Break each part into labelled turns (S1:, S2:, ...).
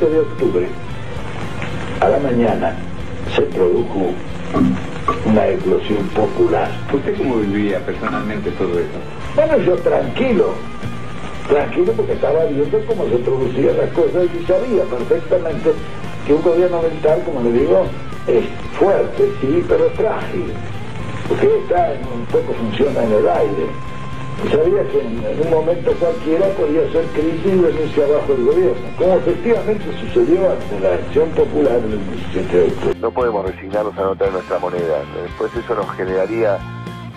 S1: 17 de octubre, a la mañana, se produjo una explosión popular.
S2: ¿Usted cómo vivía personalmente todo eso?
S1: Bueno, yo tranquilo, tranquilo porque estaba viendo cómo se producían las cosas y sabía perfectamente que un gobierno militar, como le digo, es fuerte, sí, pero frágil, porque está un poco funciona en el aire. Sabía que en, un momento cualquiera podía ser crisis y venirse abajo el gobierno, como efectivamente sucedió ante la acción popular del 17 de.
S3: No podemos resignarnos a no tener nuestra moneda, después eso nos generaría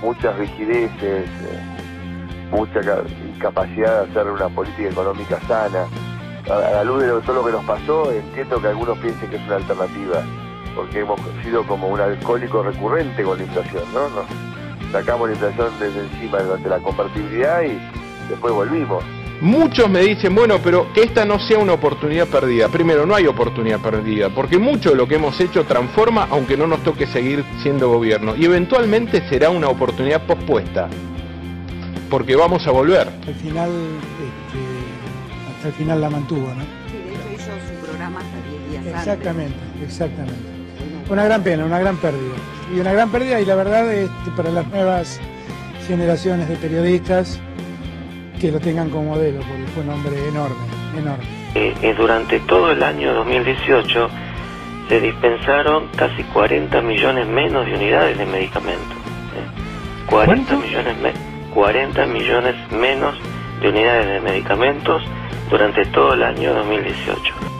S3: muchas rigideces, mucha incapacidad de hacer una política económica sana. A la luz de todo lo que nos pasó, entiendo que algunos piensen que es una alternativa, porque hemos sido como un alcohólico recurrente con la inflación, ¿no? Sacamos la inflación desde encima durante la convertibilidad y después volvimos.
S4: Muchos me dicen, bueno, pero que esta no sea una oportunidad perdida. Primero, no hay oportunidad perdida, porque mucho de lo que hemos hecho transforma, aunque no nos toque seguir siendo gobierno. Y eventualmente será una oportunidad pospuesta, porque vamos a volver.
S5: Al final, este, hasta el final la mantuvo, ¿no?
S6: Sí, de hecho hizo su programa hasta 10 días
S5: Exactamente, exactamente. Una gran pena, una gran pérdida. Y una gran pérdida y la verdad este, para las nuevas generaciones de periodistas que lo tengan como modelo, porque fue un hombre enorme, enorme.
S7: Eh, eh, durante todo el año 2018 se dispensaron casi 40 millones menos de unidades de medicamentos. 40 millones, 40 millones menos de unidades de medicamentos durante todo el año 2018.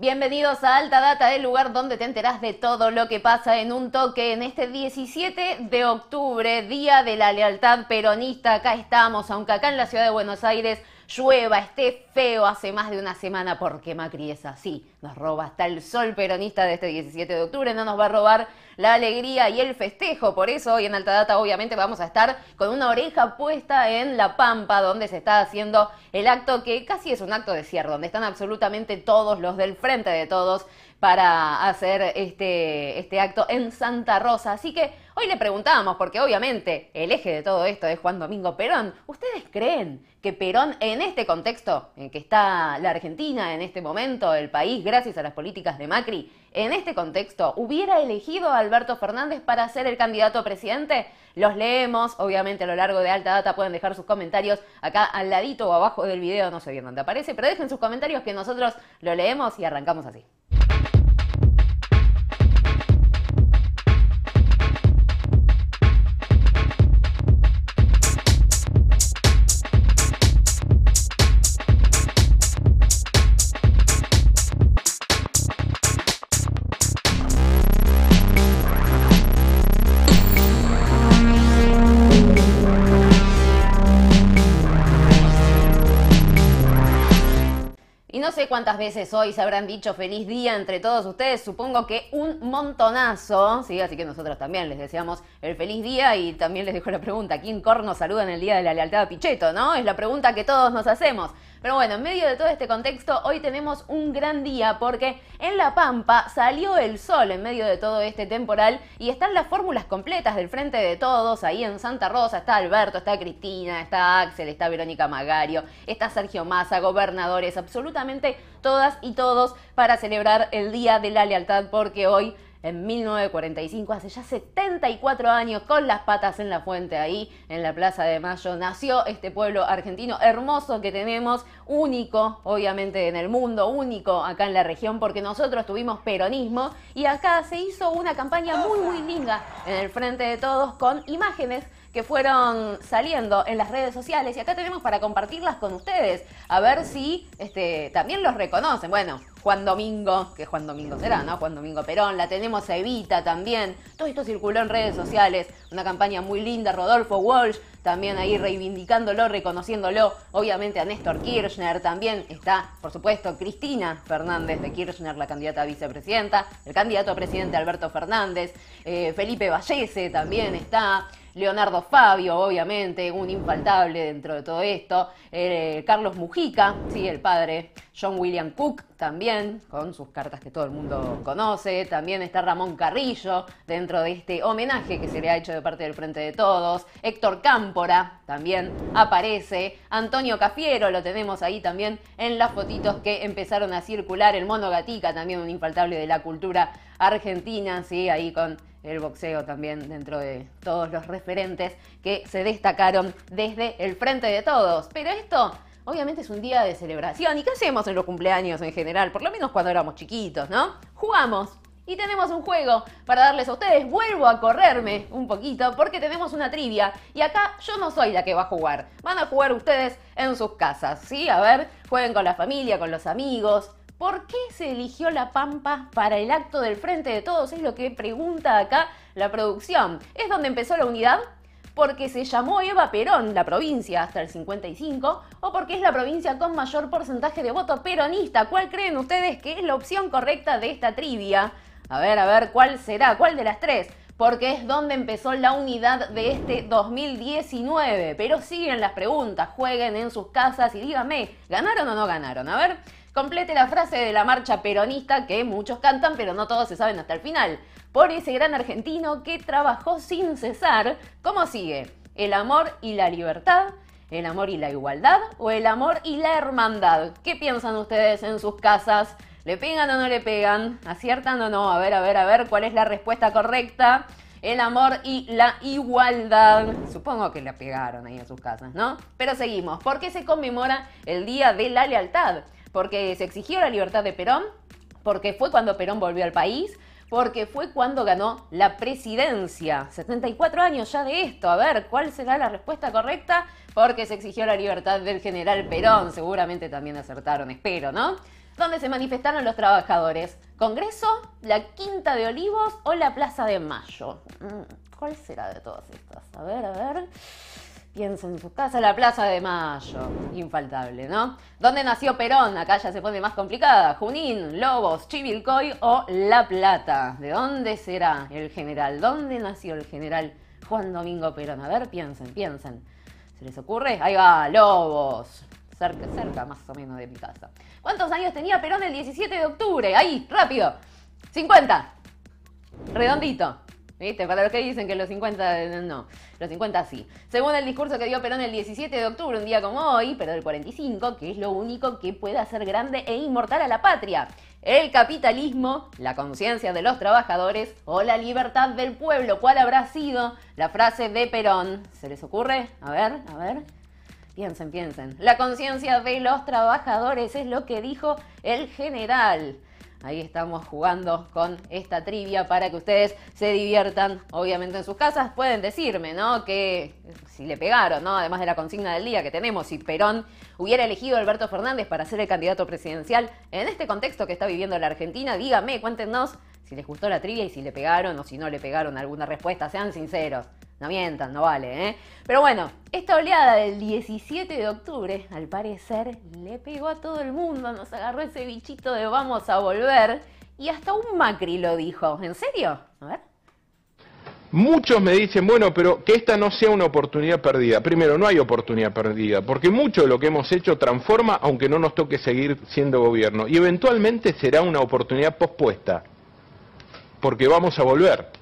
S8: Bienvenidos a Alta Data, el lugar donde te enterás de todo lo que pasa en un toque en este 17 de octubre, Día de la Lealtad Peronista. Acá estamos, aunque acá en la ciudad de Buenos Aires llueva, esté feo hace más de una semana, porque Macri es así, nos roba hasta el sol peronista de este 17 de octubre, no nos va a robar la alegría y el festejo. Por eso hoy en Alta Data obviamente vamos a estar con una oreja puesta en La Pampa, donde se está haciendo el acto que casi es un acto de cierre, donde están absolutamente todos los del frente de todos para hacer este, este acto en Santa Rosa. Así que hoy le preguntamos, porque obviamente el eje de todo esto es Juan Domingo Perón. ¿Ustedes creen que Perón en este contexto en que está la Argentina en este momento, el país, gracias a las políticas de Macri, en este contexto hubiera elegido a Alberto Fernández para ser el candidato a presidente? Los leemos, obviamente a lo largo de Alta Data pueden dejar sus comentarios acá al ladito o abajo del video, no sé bien dónde aparece, pero dejen sus comentarios que nosotros lo leemos y arrancamos así. Sé cuántas veces hoy se habrán dicho feliz día entre todos ustedes, supongo que un montonazo, ¿sí? Así que nosotros también les deseamos el feliz día y también les dejo la pregunta, ¿quién corno saluda en el Día de la Lealtad a Pichetto, no? Es la pregunta que todos nos hacemos. Pero bueno, en medio de todo este contexto, hoy tenemos un gran día porque en La Pampa salió el sol en medio de todo este temporal y están las fórmulas completas del frente de todos. Ahí en Santa Rosa está Alberto, está Cristina, está Axel, está Verónica Magario, está Sergio Massa, gobernadores, absolutamente todas y todos para celebrar el Día de la Lealtad porque hoy en 1945, hace ya 74 años, con las patas en la fuente ahí, en la Plaza de Mayo, nació este pueblo argentino hermoso que tenemos, único, obviamente, en el mundo, único acá en la región, porque nosotros tuvimos peronismo y acá se hizo una campaña muy, muy linda en el frente de todos con imágenes que fueron saliendo en las redes sociales y acá tenemos para compartirlas con ustedes, a ver si este, también los reconocen. Bueno, Juan Domingo, que Juan Domingo será, ¿no? Juan Domingo Perón, la tenemos a Evita también, todo esto circuló en redes sociales, una campaña muy linda, Rodolfo Walsh, también ahí reivindicándolo, reconociéndolo, obviamente a Néstor Kirchner, también está, por supuesto, Cristina Fernández de Kirchner, la candidata a vicepresidenta, el candidato a presidente Alberto Fernández, eh, Felipe Vallese también está, Leonardo Fabio, obviamente, un infaltable dentro de todo esto, eh, Carlos Mujica, sí, el padre, John William Cook también, con sus cartas que todo el mundo conoce. También está Ramón Carrillo dentro de este homenaje que se le ha hecho de parte del Frente de Todos. Héctor También aparece. Antonio Cafiero lo tenemos ahí también en las fotitos que empezaron a circular. El Mono Gatica, también un infaltable de la cultura argentina, ¿sí? ahí con el boxeo también dentro de todos los referentes que se destacaron desde el Frente de Todos. Pero esto obviamente es un día de celebración. ¿Y qué hacemos en los cumpleaños en general? Por lo menos cuando éramos chiquitos, ¿no? Jugamos. Y tenemos un juego para darles a ustedes. Vuelvo a correrme un poquito porque tenemos una trivia. Y acá yo no soy la que va a jugar. Van a jugar ustedes en sus casas, ¿sí? A ver, jueguen con la familia, con los amigos. ¿Por qué se eligió La Pampa para el acto del Frente de Todos? Es lo que pregunta acá la producción. ¿Es donde empezó la unidad? porque se llamó Eva Perón la provincia hasta el 55 o porque es la provincia con mayor porcentaje de voto peronista. ¿Cuál creen ustedes que es la opción correcta de esta trivia? A ver, a ver, ¿cuál será? ¿Cuál de las tres? Porque es donde empezó la unidad de este 2019. Pero siguen las preguntas, jueguen en sus casas y díganme, ¿ganaron o no ganaron? A ver, complete la frase de la marcha peronista que muchos cantan, pero no todos se saben hasta el final por ese gran argentino que trabajó sin cesar. ¿Cómo sigue? ¿El amor y la libertad? ¿El amor y la igualdad? ¿O el amor y la hermandad? ¿Qué piensan ustedes en sus casas? ¿Le pegan o no le pegan? ¿Aciertan o no? A ver, a ver, a ver, ¿cuál es la respuesta correcta? El amor y la igualdad. Supongo que le pegaron ahí en sus casas, ¿no? Pero seguimos. ¿Por qué se conmemora el Día de la Lealtad? Porque se exigió la libertad de Perón, porque fue cuando Perón volvió al país, porque fue cuando ganó la presidencia. 74 años ya de esto. A ver, ¿cuál será la respuesta correcta? Porque se exigió la libertad del general Perón. Seguramente también acertaron, espero, ¿no? ¿Dónde se manifestaron los trabajadores? ¿Congreso, la Quinta de Olivos o la Plaza de Mayo? Mm, ¿Cuál será de todas estas? A ver, a ver. Piensa en su casa, la Plaza de Mayo. Infaltable, ¿no? ¿Dónde nació Perón? Acá ya se pone más complicada. Junín, Lobos, Chivilcoy o La Plata. ¿De dónde será el general? ¿Dónde nació el general Juan Domingo Perón? A ver, piensen, piensen. ¿Se les ocurre? Ahí va, Lobos. Cerca, cerca más o menos de mi casa. ¿Cuántos años tenía Perón el 17 de octubre? Ahí, rápido. 50. Redondito. ¿Viste? Para los que dicen que los 50 no, los 50 sí. Según el discurso que dio Perón el 17 de octubre, un día como hoy, pero del 45, que es lo único que puede hacer grande e inmortal a la patria. El capitalismo, la conciencia de los trabajadores o la libertad del pueblo. ¿Cuál habrá sido la frase de Perón? ¿Se les ocurre? A ver, a ver. Piensen, piensen. La conciencia de los trabajadores es lo que dijo el general. Ahí estamos jugando con esta trivia para que ustedes se diviertan, obviamente en sus casas. Pueden decirme, ¿no? Que si le pegaron, ¿no? Además de la consigna del día que tenemos, si Perón hubiera elegido a Alberto Fernández para ser el candidato presidencial en este contexto que está viviendo la Argentina, díganme, cuéntenos si les gustó la trivia y si le pegaron o si no le pegaron alguna respuesta. Sean sinceros. No mientan, no vale, ¿eh? Pero bueno, esta oleada del 17 de octubre, al parecer, le pegó a todo el mundo, nos agarró ese bichito de vamos a volver, y hasta un Macri lo dijo. ¿En serio? A ver.
S4: Muchos me dicen, bueno, pero que esta no sea una oportunidad perdida. Primero, no hay oportunidad perdida, porque mucho de lo que hemos hecho transforma, aunque no nos toque seguir siendo gobierno. Y eventualmente será una oportunidad pospuesta, porque vamos a volver.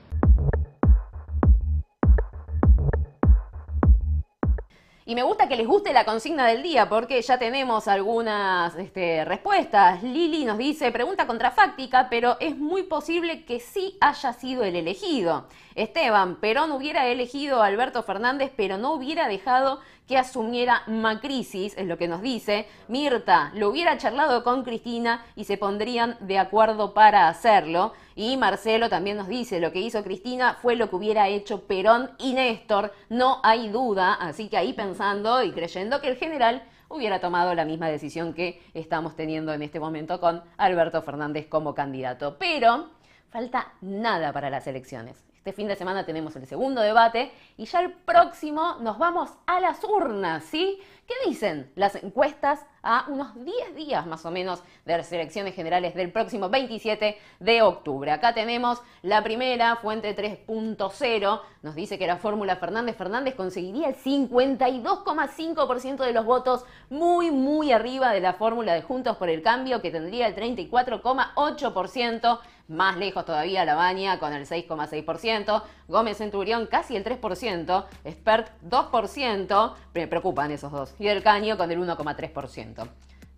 S8: Y me gusta que les guste la consigna del día porque ya tenemos algunas este, respuestas. Lili nos dice, pregunta contrafáctica, pero es muy posible que sí haya sido el elegido. Esteban, Perón hubiera elegido a Alberto Fernández, pero no hubiera dejado que asumiera Macrisis, es lo que nos dice. Mirta, lo hubiera charlado con Cristina y se pondrían de acuerdo para hacerlo. Y Marcelo también nos dice, lo que hizo Cristina fue lo que hubiera hecho Perón y Néstor, no hay duda. Así que ahí pensando y creyendo que el general hubiera tomado la misma decisión que estamos teniendo en este momento con Alberto Fernández como candidato. Pero falta nada para las elecciones. Este fin de semana tenemos el segundo debate y ya el próximo nos vamos a las urnas, ¿sí? ¿Qué dicen las encuestas a unos 10 días más o menos de las elecciones generales del próximo 27 de octubre? Acá tenemos la primera, fuente 3.0, nos dice que la fórmula Fernández Fernández conseguiría el 52,5% de los votos, muy, muy arriba de la fórmula de Juntos por el Cambio, que tendría el 34,8%. Más lejos todavía La Baña con el 6,6%, Gómez Centurión casi el 3%, Spert 2%, me preocupan esos dos, y El Caño con el 1,3%.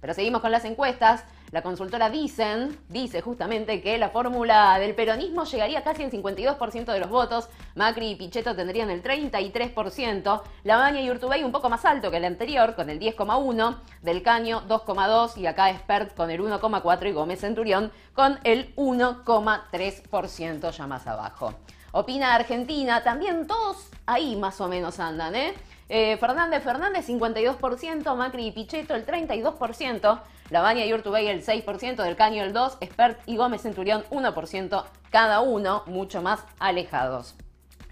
S8: Pero seguimos con las encuestas. La consultora Dicen dice justamente que la fórmula del peronismo llegaría casi al 52% de los votos, Macri y Pichetto tendrían el 33%, Baña y Urtubey un poco más alto que el anterior, con el 10,1%, Del Caño 2,2% y acá Expert con el 1,4% y Gómez Centurión con el 1,3% ya más abajo. Opina Argentina, también todos ahí más o menos andan, ¿eh? Eh, Fernández Fernández 52%, Macri y Pichetto el 32%, Lavagna y Urtubey el 6%, Del Caño el 2%, Espert y Gómez Centurión 1%, cada uno mucho más alejados.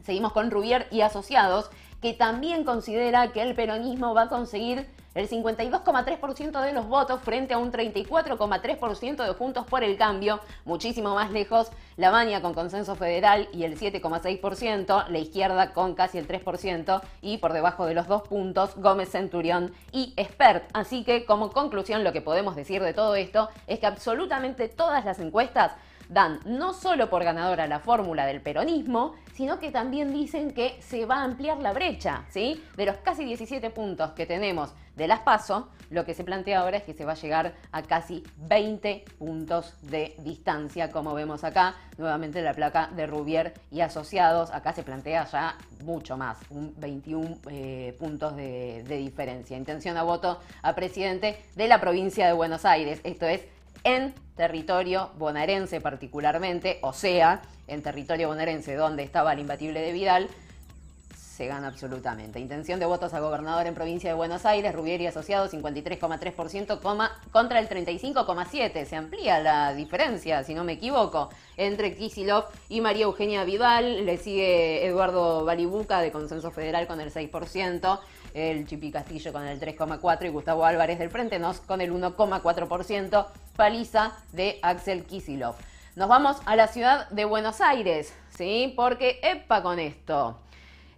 S8: Seguimos con Rubier y Asociados, que también considera que el peronismo va a conseguir el 52,3% de los votos frente a un 34,3% de Juntos por el Cambio, muchísimo más lejos la Baña con consenso federal y el 7,6%, la izquierda con casi el 3% y por debajo de los dos puntos Gómez Centurión y Expert. Así que como conclusión lo que podemos decir de todo esto es que absolutamente todas las encuestas dan no solo por ganadora la fórmula del peronismo, sino que también dicen que se va a ampliar la brecha, ¿sí? De los casi 17 puntos que tenemos de las PASO, lo que se plantea ahora es que se va a llegar a casi 20 puntos de distancia, como vemos acá, nuevamente la placa de Rubier y asociados, acá se plantea ya mucho más, un 21 eh, puntos de, de diferencia. Intención a voto a presidente de la provincia de Buenos Aires, esto es en territorio bonaerense particularmente, o sea, en territorio bonaerense donde estaba el imbatible de Vidal, se gana absolutamente. Intención de votos a gobernador en provincia de Buenos Aires, Rubieri asociado 53,3% contra el 35,7%. Se amplía la diferencia, si no me equivoco, entre Kisilov y María Eugenia Vidal. Le sigue Eduardo Balibuca de Consenso Federal con el 6% el Chipi Castillo con el 3,4% y Gustavo Álvarez del Frente Nos con el 1,4%, paliza de Axel Kisilov. Nos vamos a la ciudad de Buenos Aires, ¿sí? Porque, epa con esto,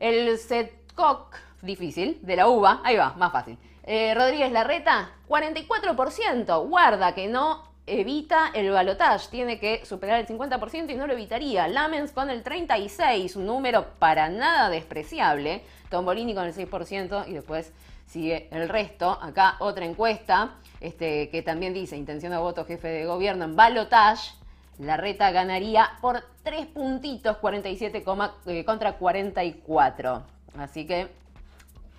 S8: el SETCOC, difícil, de la UBA, ahí va, más fácil. Eh, Rodríguez Larreta, 44%, guarda que no evita el balotage, tiene que superar el 50% y no lo evitaría. Lamens con el 36%, un número para nada despreciable. Tombolini con el 6% y después sigue el resto. Acá otra encuesta este, que también dice intención de voto jefe de gobierno en balotage. La reta ganaría por 3 puntitos, 47 eh, contra 44. Así que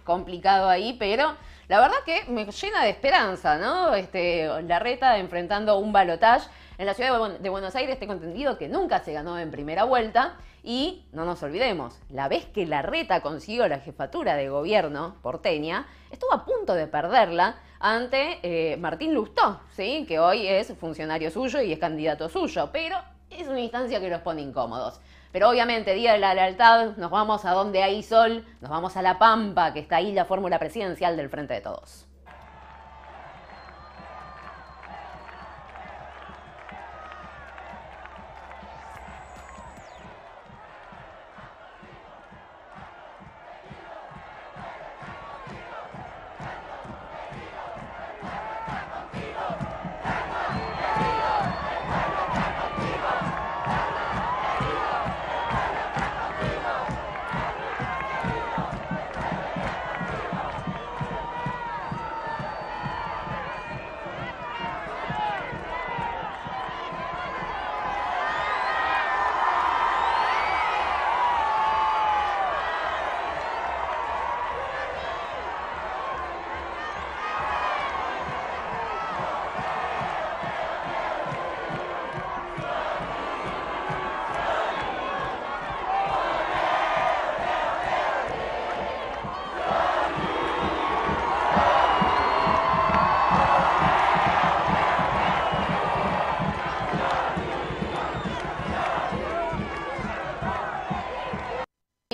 S8: complicado ahí, pero la verdad que me llena de esperanza, ¿no? Este, la reta enfrentando un balotage. En la ciudad de Buenos Aires tengo entendido que nunca se ganó en primera vuelta. Y no nos olvidemos, la vez que la reta consiguió la jefatura de gobierno porteña, estuvo a punto de perderla ante eh, Martín Lustó, ¿sí? que hoy es funcionario suyo y es candidato suyo, pero es una instancia que los pone incómodos. Pero obviamente, Día de la Lealtad, nos vamos a donde hay sol, nos vamos a La Pampa, que está ahí la fórmula presidencial del Frente de Todos.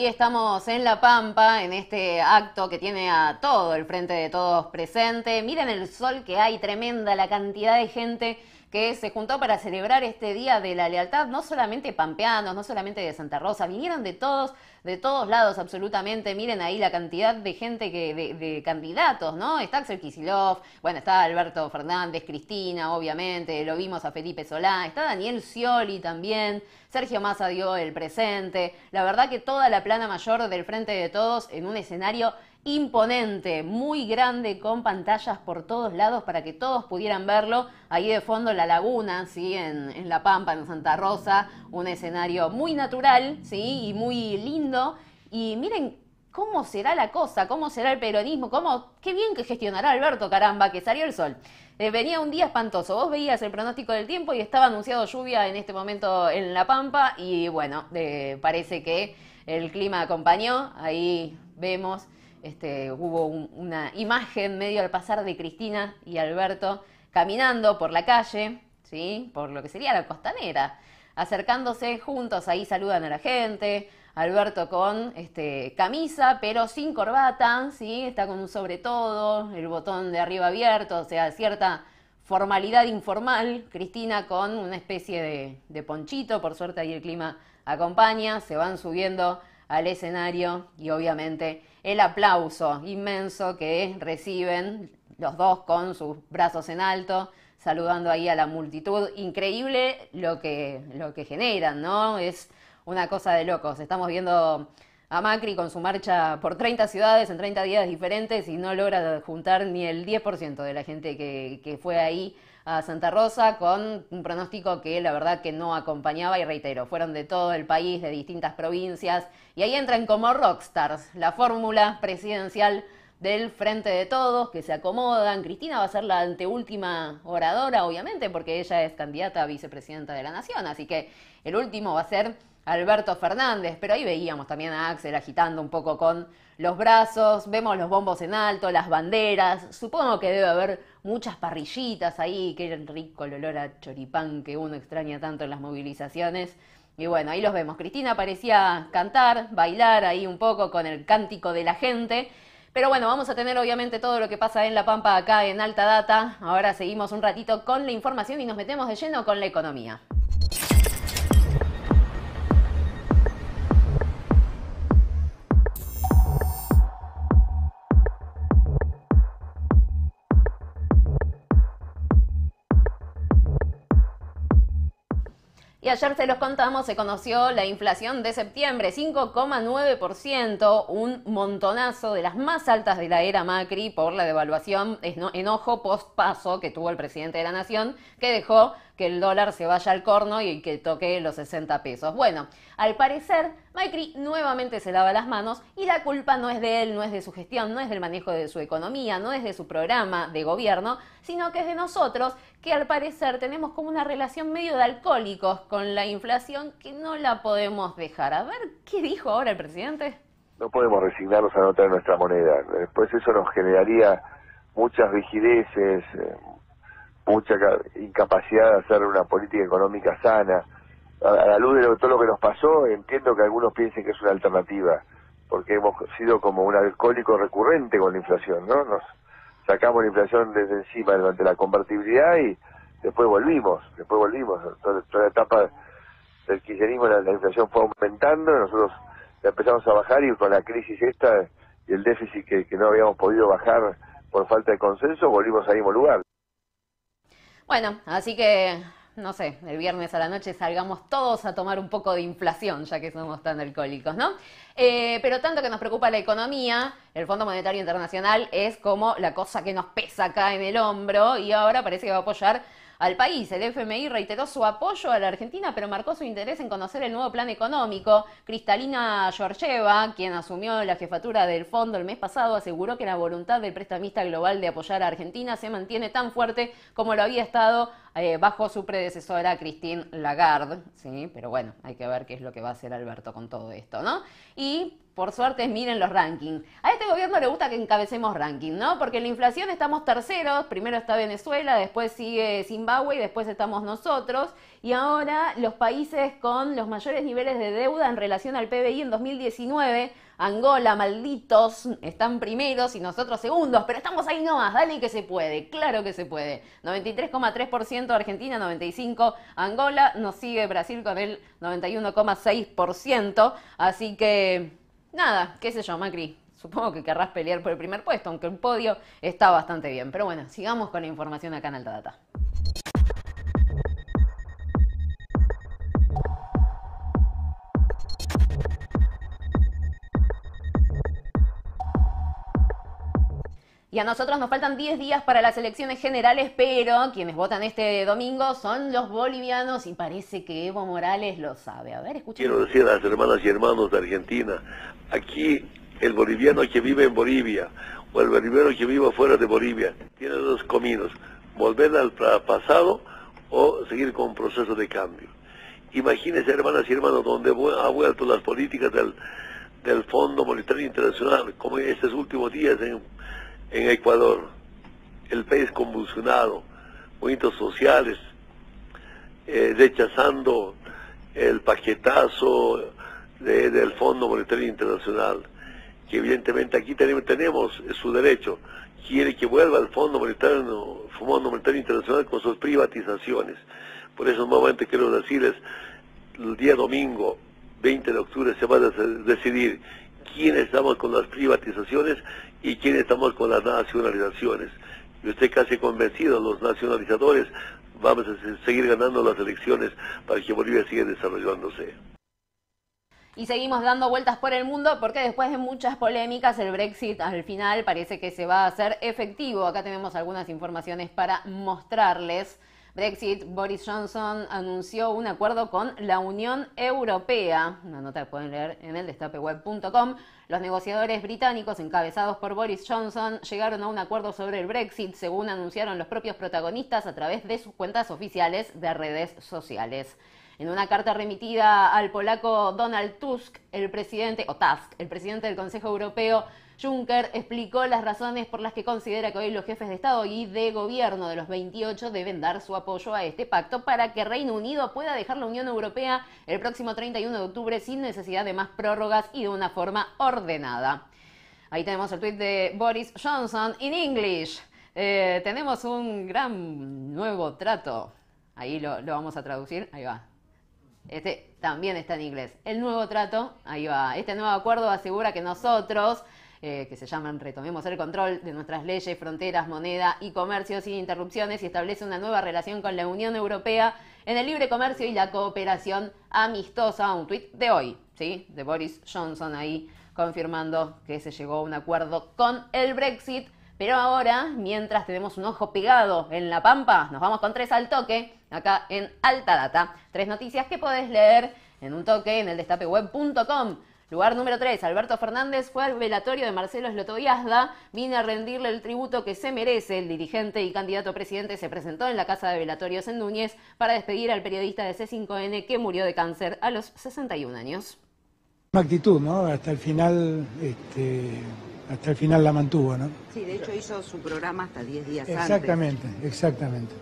S8: Estamos en La Pampa, en este acto que tiene a todo el frente de todos presente. Miren el sol que hay, tremenda la cantidad de gente que se juntó para celebrar este Día de la Lealtad, no solamente pampeanos, no solamente de Santa Rosa, vinieron de todos, de todos lados absolutamente. Miren ahí la cantidad de gente que, de, candidatos, ¿no? Está Axel Kisilov, bueno, está Alberto Fernández, Cristina, obviamente, lo vimos a Felipe Solá, está Daniel Scioli también, Sergio Massa dio el presente. La verdad que toda la plana mayor del frente de todos en un escenario imponente, muy grande, con pantallas por todos lados para que todos pudieran verlo. Ahí de fondo la laguna, ¿sí? en, La Pampa, en Santa Rosa, un escenario muy natural ¿sí? y muy lindo. Y miren cómo será la cosa, cómo será el peronismo, cómo, qué bien que gestionará Alberto, caramba, que salió el sol. Eh, venía un día espantoso, vos veías el pronóstico del tiempo y estaba anunciado lluvia en este momento en La Pampa y bueno, eh, parece que el clima acompañó, ahí vemos este, hubo una imagen medio al pasar de Cristina y Alberto caminando por la calle, ¿sí? por lo que sería la costanera, acercándose juntos, ahí saludan a la gente, Alberto con este, camisa, pero sin corbata, ¿sí? está con un sobre todo, el botón de arriba abierto, o sea, cierta formalidad informal, Cristina con una especie de, de ponchito, por suerte ahí el clima acompaña, se van subiendo al escenario y obviamente el aplauso inmenso que reciben los dos con sus brazos en alto, saludando ahí a la multitud. Increíble lo que, lo que generan, ¿no? Es una cosa de locos. Estamos viendo a Macri con su marcha por 30 ciudades en 30 días diferentes y no logra juntar ni el 10% de la gente que, que fue ahí a Santa Rosa con un pronóstico que la verdad que no acompañaba y reitero, fueron de todo el país, de distintas provincias y ahí entran como rockstars, la fórmula presidencial del Frente de Todos, que se acomodan. Cristina va a ser la anteúltima oradora, obviamente, porque ella es candidata a vicepresidenta de la Nación, así que el último va a ser Alberto Fernández, pero ahí veíamos también a Axel agitando un poco con los brazos, vemos los bombos en alto, las banderas, supongo que debe haber muchas parrillitas ahí, qué rico el olor a choripán que uno extraña tanto en las movilizaciones. Y bueno, ahí los vemos. Cristina parecía cantar, bailar ahí un poco con el cántico de la gente. Pero bueno, vamos a tener obviamente todo lo que pasa en La Pampa acá en Alta Data. Ahora seguimos un ratito con la información y nos metemos de lleno con la economía. Y ayer se los contamos, se conoció la inflación de septiembre, 5,9%, un montonazo de las más altas de la era Macri por la devaluación, enojo post paso que tuvo el presidente de la Nación, que dejó que el dólar se vaya al corno y que toque los 60 pesos. Bueno, al parecer, Macri nuevamente se lava las manos y la culpa no es de él, no es de su gestión, no es del manejo de su economía, no es de su programa de gobierno, sino que es de nosotros, que al parecer tenemos como una relación medio de alcohólicos con la inflación que no la podemos dejar. A ver, ¿qué dijo ahora el presidente?
S3: No podemos resignarnos a no nuestra moneda. Después eso nos generaría muchas rigideces, eh, mucha incapacidad de hacer una política económica sana. A, la luz de todo lo que nos pasó, entiendo que algunos piensen que es una alternativa, porque hemos sido como un alcohólico recurrente con la inflación, ¿no? Nos sacamos la inflación desde encima durante la convertibilidad y después volvimos, después volvimos. Toda, la etapa del kirchnerismo la, inflación fue aumentando, nosotros empezamos a bajar y con la crisis esta y el déficit que, que no habíamos podido bajar por falta de consenso, volvimos al mismo lugar.
S8: Bueno, así que, no sé, el viernes a la noche salgamos todos a tomar un poco de inflación, ya que somos tan alcohólicos, ¿no? Eh, pero tanto que nos preocupa la economía, el Fondo Monetario Internacional es como la cosa que nos pesa acá en el hombro y ahora parece que va a apoyar al país. El FMI reiteró su apoyo a la Argentina, pero marcó su interés en conocer el nuevo plan económico. Cristalina Georgieva, quien asumió la jefatura del fondo el mes pasado, aseguró que la voluntad del prestamista global de apoyar a Argentina se mantiene tan fuerte como lo había estado eh, bajo su predecesora Christine Lagarde. Sí, pero bueno, hay que ver qué es lo que va a hacer Alberto con todo esto, ¿no? Y por suerte miren los rankings. A este gobierno le gusta que encabecemos ranking, ¿no? Porque en la inflación estamos terceros, primero está Venezuela, después sigue Zimbabue y después estamos nosotros. Y ahora los países con los mayores niveles de deuda en relación al PBI en 2019, Angola, malditos, están primeros y nosotros segundos, pero estamos ahí nomás, dale que se puede, claro que se puede. 93,3% Argentina, 95% Angola, nos sigue Brasil con el 91,6%, así que nada, qué sé yo, Macri. Supongo que querrás pelear por el primer puesto, aunque el podio está bastante bien. Pero bueno, sigamos con la información acá en Alta Data. Y a nosotros nos faltan 10 días para las elecciones generales, pero quienes votan este domingo son los bolivianos y parece que Evo Morales lo sabe. A ver, escuchen.
S9: Quiero decir a las hermanas y hermanos de Argentina, aquí el boliviano que vive en Bolivia o el boliviano que vive fuera de Bolivia tiene dos caminos, volver al pasado o seguir con un proceso de cambio. Imagínense, hermanas y hermanos, donde ha vuelto las políticas del, del Fondo Monetario Internacional, como en estos últimos días en en Ecuador, el país convulsionado, movimientos sociales, eh, rechazando el paquetazo del Fondo Monetario Internacional, que evidentemente aquí tenemos, tenemos su derecho, quiere que vuelva el Fondo Monetario, Fondo Monetario Internacional con sus privatizaciones. Por eso nuevamente quiero decirles, el día domingo, 20 de octubre, se va a decidir quién estamos con las privatizaciones y quién estamos con las nacionalizaciones. Yo estoy casi convencido, los nacionalizadores vamos a seguir ganando las elecciones para que Bolivia siga desarrollándose.
S8: Y seguimos dando vueltas por el mundo porque después de muchas polémicas el Brexit al final parece que se va a hacer efectivo. Acá tenemos algunas informaciones para mostrarles. Brexit, Boris Johnson anunció un acuerdo con la Unión Europea, una nota que pueden leer en el destapeweb.com. Los negociadores británicos, encabezados por Boris Johnson, llegaron a un acuerdo sobre el Brexit, según anunciaron los propios protagonistas a través de sus cuentas oficiales de redes sociales. En una carta remitida al polaco Donald Tusk, el presidente, o Tusk, el presidente del Consejo Europeo, Juncker explicó las razones por las que considera que hoy los jefes de Estado y de gobierno de los 28 deben dar su apoyo a este pacto para que Reino Unido pueda dejar la Unión Europea el próximo 31 de octubre sin necesidad de más prórrogas y de una forma ordenada. Ahí tenemos el tweet de Boris Johnson in English. Eh, tenemos un gran nuevo trato. Ahí lo vamos a traducir. Ahí va. Este también está en inglés. El nuevo trato, ahí va. Este nuevo acuerdo asegura que nosotros, eh, que se llaman Retomemos el control de nuestras leyes, fronteras, moneda y comercio sin interrupciones y establece una nueva relación con la Unión Europea en el libre comercio y la cooperación amistosa. Un tuit de hoy, ¿sí? De Boris Johnson ahí confirmando que se llegó a un acuerdo con el Brexit pero ahora, mientras tenemos un ojo pegado en la pampa, nos vamos con tres al toque, acá en Alta Data. Tres noticias que podés leer en un toque en el destapeweb.com. Lugar número 3, Alberto Fernández fue al velatorio de Marcelo Slotoviazda, vine a rendirle el tributo que se merece. El dirigente y candidato a presidente se presentó en la casa de velatorios en Núñez para despedir al periodista de C5N que murió de cáncer a los 61 años.
S5: Actitud, ¿no? Hasta el final este, hasta el final la mantuvo, ¿no?
S6: Sí, de hecho hizo su programa hasta 10 días antes.
S5: Exactamente, exactamente.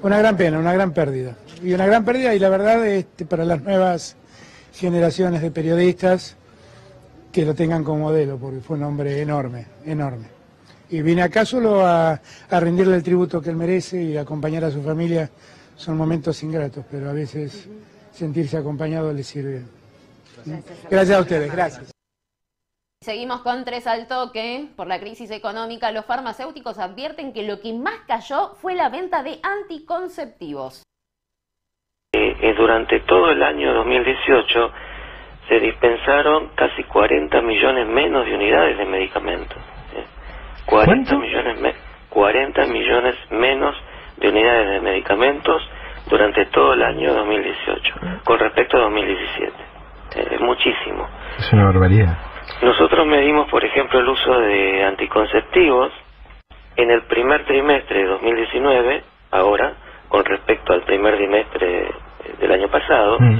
S5: Una gran pena, una gran pérdida. Y una gran pérdida y la verdad este, para las nuevas generaciones de periodistas que lo tengan como modelo, porque fue un hombre enorme, enorme. Y vine acá solo a, rendirle el tributo que él merece y acompañar a su familia. Son momentos ingratos, pero a veces sentirse acompañado le sirve. Gracias a ustedes, gracias.
S8: Seguimos con tres al toque. Por la crisis económica, los farmacéuticos advierten que lo que más cayó fue la venta de anticonceptivos.
S7: Eh, eh, durante todo el año 2018 se dispensaron casi 40 millones menos de unidades de medicamentos. 40 ¿eh? millones 40 millones menos de unidades de medicamentos durante todo el año 2018 con respecto a 2017. Es muchísimo.
S10: Es una barbaridad.
S7: Nosotros medimos, por ejemplo, el uso de anticonceptivos en el primer trimestre de 2019, ahora, con respecto al primer trimestre del año pasado, mm.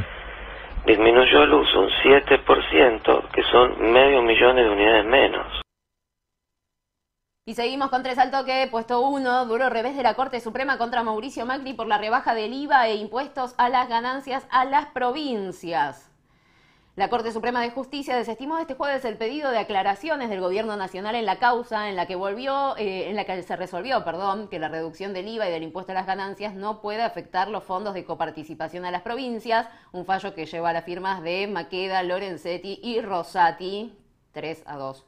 S7: Disminuyó el uso un 7%, que son medio millón de unidades menos.
S8: Y seguimos con tres al toque, puesto uno, duro revés de la Corte Suprema contra Mauricio Macri por la rebaja del IVA e impuestos a las ganancias a las provincias. La Corte Suprema de Justicia desestimó este jueves el pedido de aclaraciones del Gobierno Nacional en la causa en la que volvió, eh, en la que se resolvió, perdón, que la reducción del IVA y del impuesto a las ganancias no puede afectar los fondos de coparticipación a las provincias, un fallo que lleva a las firmas de Maqueda, Lorenzetti y Rosati, 3 a 2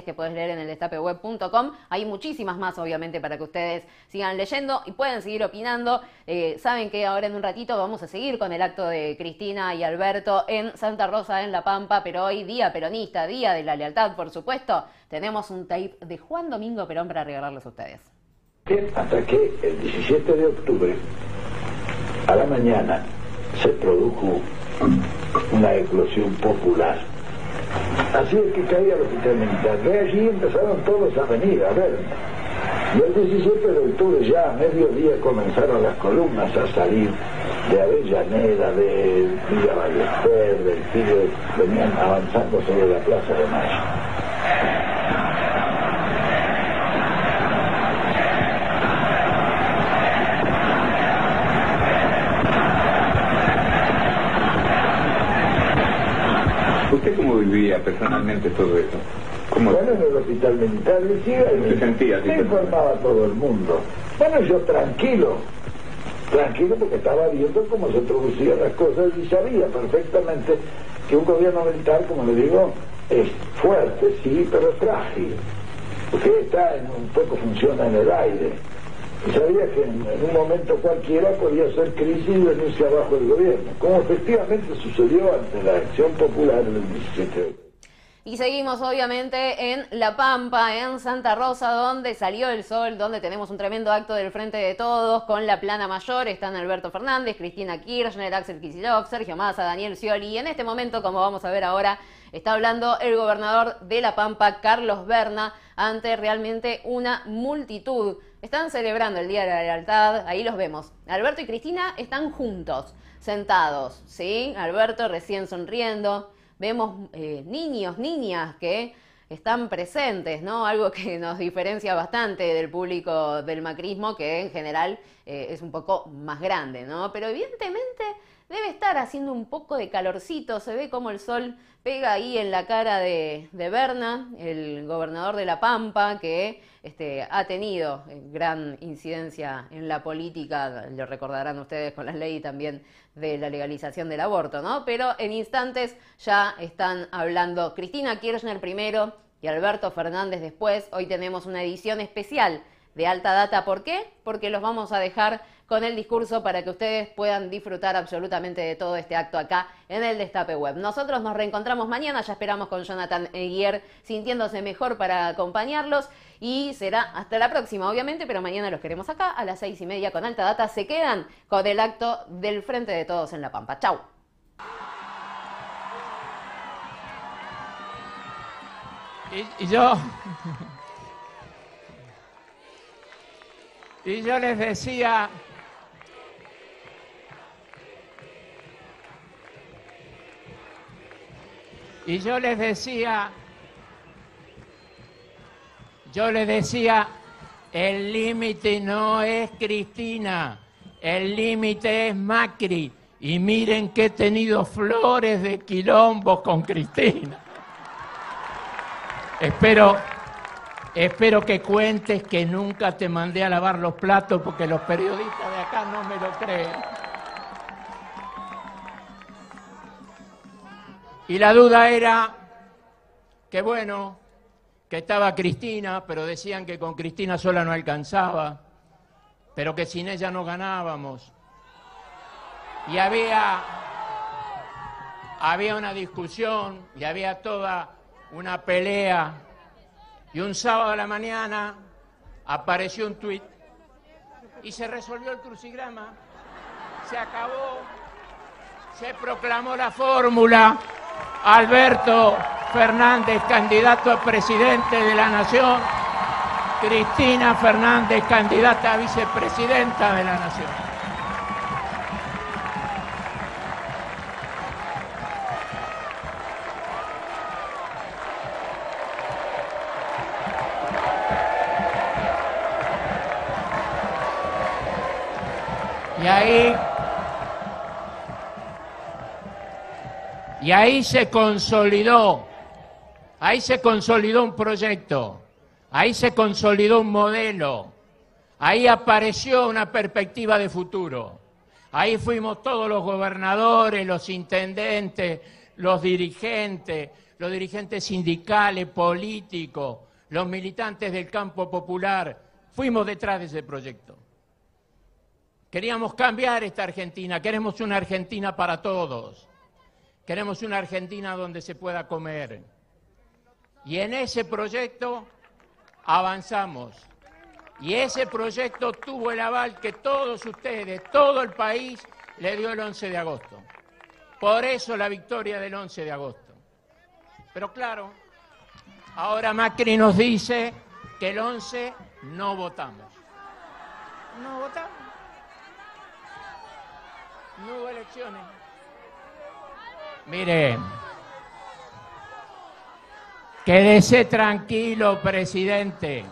S8: que puedes leer en el destapeweb.com. Hay muchísimas más, obviamente, para que ustedes sigan leyendo y pueden seguir opinando. Eh, saben que ahora en un ratito vamos a seguir con el acto de Cristina y Alberto en Santa Rosa, en La Pampa, pero hoy día peronista, día de la lealtad, por supuesto. Tenemos un tape de Juan Domingo Perón para regalarles a ustedes.
S1: Hasta que el 17 de octubre, a la mañana, se produjo una explosión popular Así es que caía el hospital militar. De allí empezaron todos a venir a ver. Y el 17 de octubre ya a mediodía comenzaron las columnas a salir de Avellaneda, de Villa Ballester, del Tigre, venían avanzando sobre la Plaza de Mayo.
S2: Vivía personalmente todo eso?
S1: ¿Cómo? Bueno, en el hospital militar decía,
S2: se sentía?
S1: Se informaba todo el mundo. Bueno, yo tranquilo, tranquilo porque estaba viendo cómo se producían las cosas y sabía perfectamente que un gobierno militar, como le digo, es fuerte, sí, pero es frágil. Porque está en un poco funciona en el aire sabía que en, un momento cualquiera podía ser crisis y venirse abajo del gobierno, como efectivamente sucedió ante la acción popular del 17 de
S8: y seguimos obviamente en La Pampa, en Santa Rosa, donde salió el sol, donde tenemos un tremendo acto del Frente de Todos con la plana mayor. Están Alberto Fernández, Cristina Kirchner, Axel Kicillof, Sergio Massa, Daniel Scioli. Y en este momento, como vamos a ver ahora, está hablando el gobernador de La Pampa, Carlos Berna, ante realmente una multitud. Están celebrando el Día de la Lealtad, ahí los vemos. Alberto y Cristina están juntos, sentados, ¿sí? Alberto recién sonriendo vemos eh, niños, niñas que están presentes, ¿no? Algo que nos diferencia bastante del público del macrismo, que en general eh, es un poco más grande, ¿no? Pero evidentemente debe estar haciendo un poco de calorcito, se ve como el sol pega ahí en la cara de, de Berna, el gobernador de La Pampa, que este, ha tenido eh, gran incidencia en la política, lo recordarán ustedes con la ley también de la legalización del aborto, ¿no? Pero en instantes ya están hablando Cristina Kirchner primero y Alberto Fernández después. Hoy tenemos una edición especial de alta data. ¿Por qué? Porque los vamos a dejar con el discurso para que ustedes puedan disfrutar absolutamente de todo este acto acá en el Destape Web. Nosotros nos reencontramos mañana, ya esperamos con Jonathan Eguier sintiéndose mejor para acompañarlos y será hasta la próxima, obviamente, pero mañana los queremos acá a las seis y media con alta data. Se quedan con el acto del Frente de Todos en La Pampa. Chau.
S10: y yo y yo les decía Y yo les decía, yo les decía, el límite no es Cristina, el límite es Macri. Y miren que he tenido flores de quilombos con Cristina. Espero, espero que cuentes que nunca te mandé a lavar los platos porque los periodistas de acá no me lo creen. Y la duda era que bueno, que estaba Cristina, pero decían que con Cristina sola no alcanzaba, pero que sin ella no ganábamos. Y había, había una discusión y había toda una pelea. Y un sábado a la mañana apareció un tuit y se resolvió el crucigrama, se acabó, se proclamó la fórmula. Alberto Fernández, candidato a presidente de la Nación. Cristina Fernández, candidata a vicepresidenta de la Nación. Y ahí Y ahí se consolidó, ahí se consolidó un proyecto, ahí se consolidó un modelo, ahí apareció una perspectiva de futuro. Ahí fuimos todos los gobernadores, los intendentes, los dirigentes, los dirigentes sindicales, políticos, los militantes del campo popular. Fuimos detrás de ese proyecto. Queríamos cambiar esta Argentina, queremos una Argentina para todos. Queremos una Argentina donde se pueda comer. Y en ese proyecto avanzamos. Y ese proyecto tuvo el aval que todos ustedes, todo el país, le dio el 11 de agosto. Por eso la victoria del 11 de agosto. Pero claro, ahora Macri nos dice que el 11 no votamos. No votamos. No hubo elecciones. Mire, quédese tranquilo, presidente,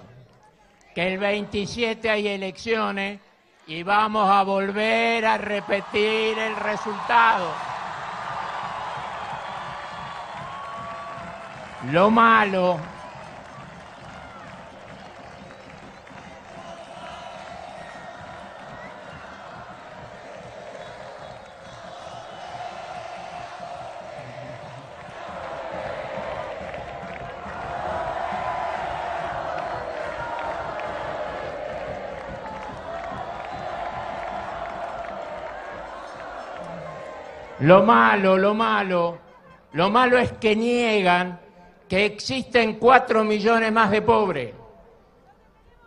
S10: que el 27 hay elecciones y vamos a volver a repetir el resultado. Lo malo Lo malo, lo malo, lo malo es que niegan que existen cuatro millones más de pobres,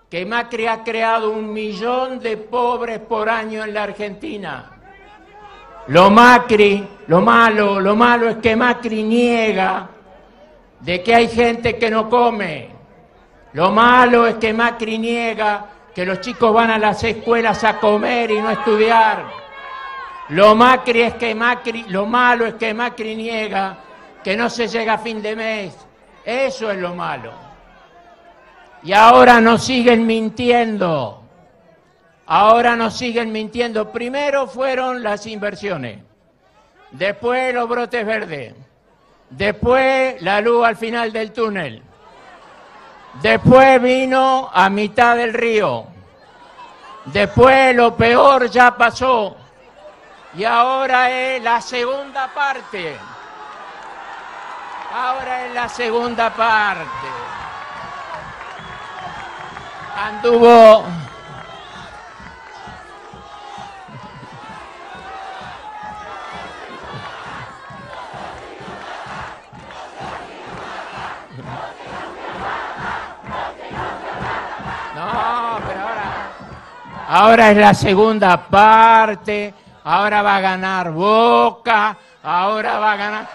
S10: que Macri ha creado un millón de pobres por año en la Argentina. Lo Macri, lo malo, lo malo es que Macri niega de que hay gente que no come. Lo malo es que Macri niega que los chicos van a las escuelas a comer y no a estudiar. Lo Macri es que Macri, lo malo es que Macri niega que no se llega a fin de mes. Eso es lo malo. Y ahora nos siguen mintiendo. Ahora nos siguen mintiendo. Primero fueron las inversiones, después los brotes verdes, después la luz al final del túnel, después vino a mitad del río, después lo peor ya pasó y ahora es la segunda parte. Ahora es la segunda parte. Anduvo. No, pero ahora. Ahora es la segunda parte ahora va a ganar Boca, ahora va a ganar...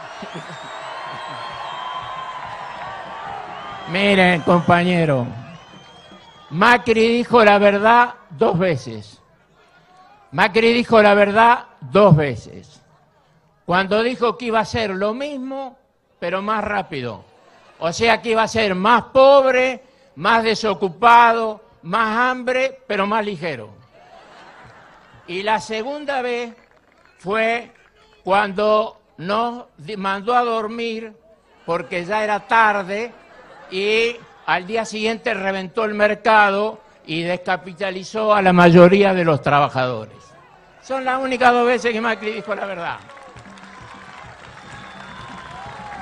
S10: Miren, compañero, Macri dijo la verdad dos veces. Macri dijo la verdad dos veces. Cuando dijo que iba a ser lo mismo, pero más rápido. O sea que iba a ser más pobre, más desocupado, más hambre, pero más ligero. Y la segunda vez fue cuando nos mandó a dormir porque ya era tarde y al día siguiente reventó el mercado y descapitalizó a la mayoría de los trabajadores. Son las únicas dos veces que Macri dijo la verdad.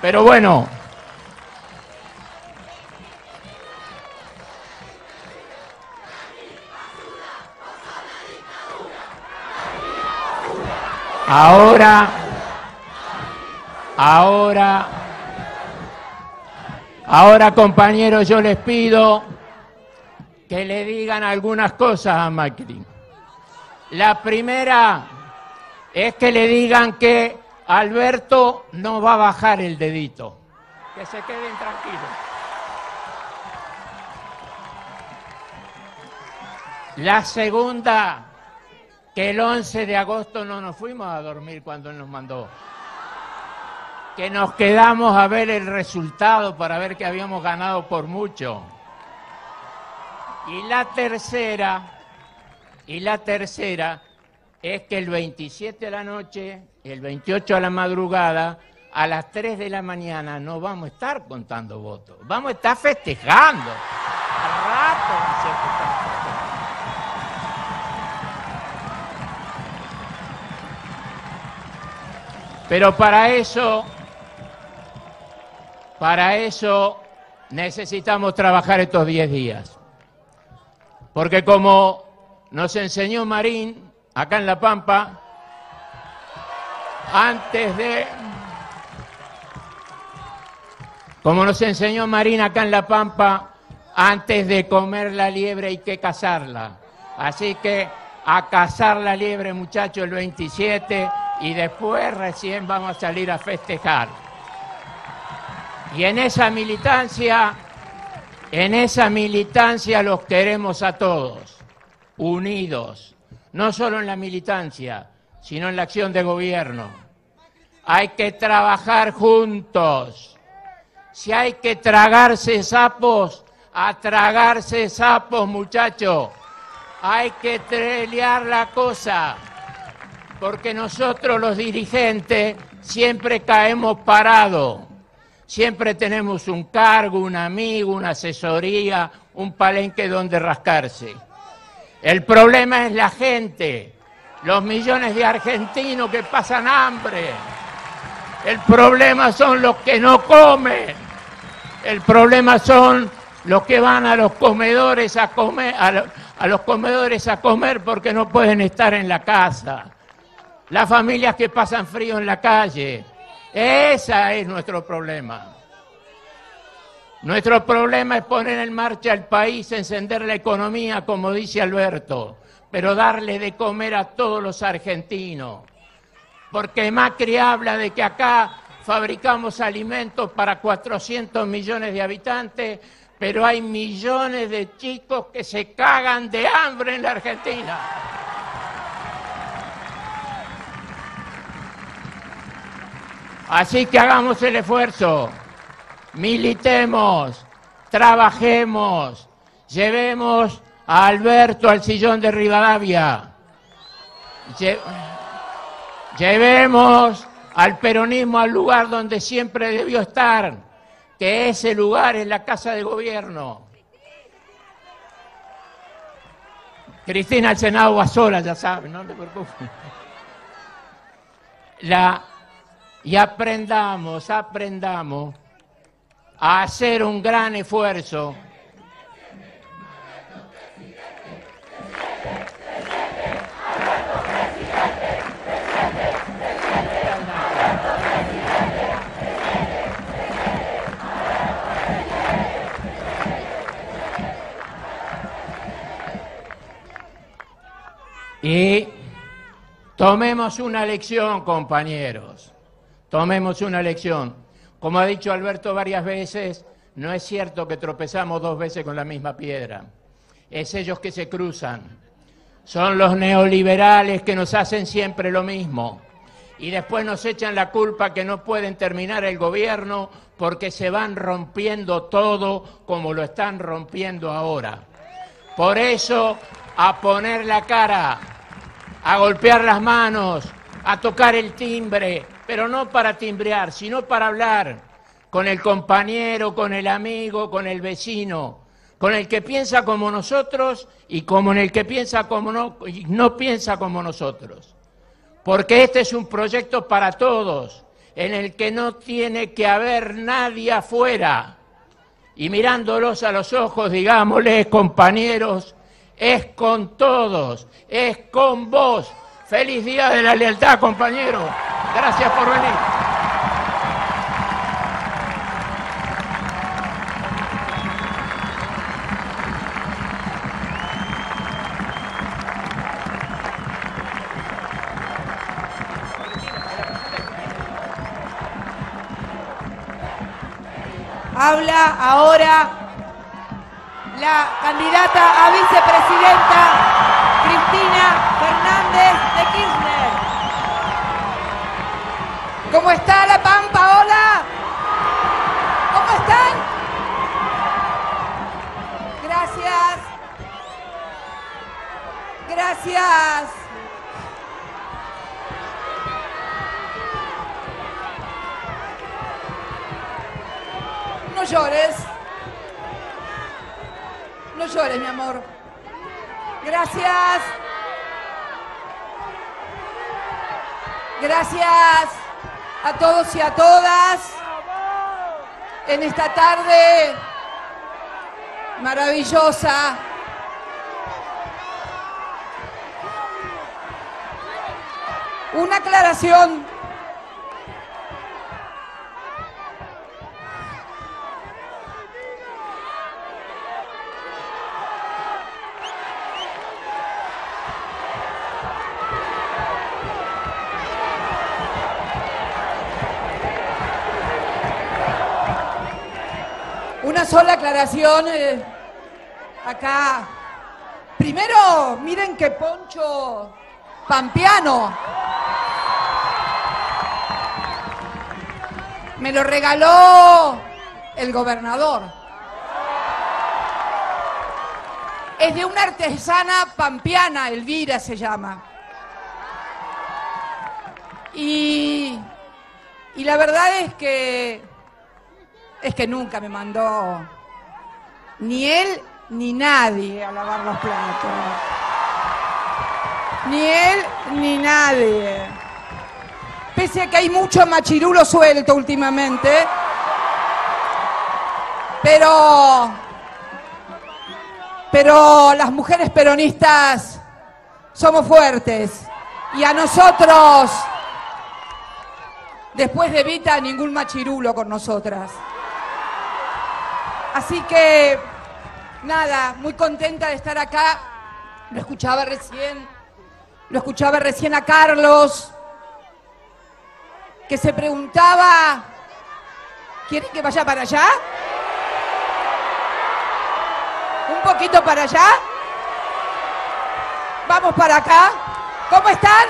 S10: Pero bueno, Ahora, ahora, ahora compañeros, yo les pido que le digan algunas cosas a Macri. La primera es que le digan que Alberto no va a bajar el dedito. Que se queden tranquilos. La segunda que el 11 de agosto no nos fuimos a dormir cuando él nos mandó. Que nos quedamos a ver el resultado para ver que habíamos ganado por mucho. Y la tercera, y la tercera, es que el 27 de la noche, el 28 a la madrugada, a las 3 de la mañana no vamos a estar contando votos, vamos a estar festejando. Al rato va a Pero para eso, para eso necesitamos trabajar estos 10 días. Porque como nos enseñó Marín acá en La Pampa, antes de... Como nos enseñó Marín acá en La Pampa, antes de comer la liebre hay que cazarla. Así que a cazar la liebre, muchachos, el 27 y después recién vamos a salir a festejar. Y en esa militancia, en esa militancia los queremos a todos, unidos, no solo en la militancia, sino en la acción de gobierno. Hay que trabajar juntos. Si hay que tragarse sapos, a tragarse sapos, muchachos. Hay que trelear la cosa, porque nosotros los dirigentes siempre caemos parados. Siempre tenemos un cargo, un amigo, una asesoría, un palenque donde rascarse. El problema es la gente, los millones de argentinos que pasan hambre. El problema son los que no comen. El problema son los que van a los comedores a comer, a, lo, a los comedores a comer porque no pueden estar en la casa. Las familias que pasan frío en la calle. Ese es nuestro problema. Nuestro problema es poner en marcha el país, encender la economía, como dice Alberto, pero darle de comer a todos los argentinos. Porque Macri habla de que acá fabricamos alimentos para 400 millones de habitantes, pero hay millones de chicos que se cagan de hambre en la Argentina. Así que hagamos el esfuerzo, militemos, trabajemos, llevemos a Alberto al sillón de Rivadavia, Lle llevemos al peronismo al lugar donde siempre debió estar, que ese lugar es la Casa de Gobierno. Cristina al Senado va sola, ya saben, no te preocupes. La, y aprendamos, aprendamos a hacer un gran esfuerzo. Y tomemos una lección, compañeros. Tomemos una lección. Como ha dicho Alberto varias veces, no es cierto que tropezamos dos veces con la misma piedra. Es ellos que se cruzan. Son los neoliberales que nos hacen siempre lo mismo. Y después nos echan la culpa que no pueden terminar el gobierno porque se van rompiendo todo como lo están rompiendo ahora. Por eso, a poner la cara, a golpear las manos, a tocar el timbre, pero no para timbrear, sino para hablar con el compañero, con el amigo, con el vecino, con el que piensa como nosotros y como en el que piensa como no, no piensa como nosotros. Porque este es un proyecto para todos, en el que no tiene que haber nadie afuera. Y mirándolos a los ojos, digámosles, compañeros, es con todos, es con vos. Feliz día de la lealtad, compañero. Gracias por venir.
S11: Habla ahora la candidata a vicepresidenta Cristina Fernández de Kirchner. ¿Cómo está La Pampa? Hola. ¿Cómo están? Gracias. Gracias. No llores. No llores, mi amor. Gracias. Gracias a todos y a todas en esta tarde maravillosa. Una aclaración. Sola aclaración eh, acá. Primero, miren que Poncho Pampiano me lo regaló el gobernador. Es de una artesana pampiana, Elvira se llama. Y, y la verdad es que es que nunca me mandó ni él ni nadie a lavar los platos. Ni él ni nadie. Pese a que hay mucho machirulo suelto últimamente. Pero. Pero las mujeres peronistas somos fuertes. Y a nosotros, después de Vita, ningún machirulo con nosotras. Así que, nada, muy contenta de estar acá. Lo escuchaba recién, lo escuchaba recién a Carlos, que se preguntaba, ¿quieren que vaya para allá? ¿Un poquito para allá? Vamos para acá. ¿Cómo están?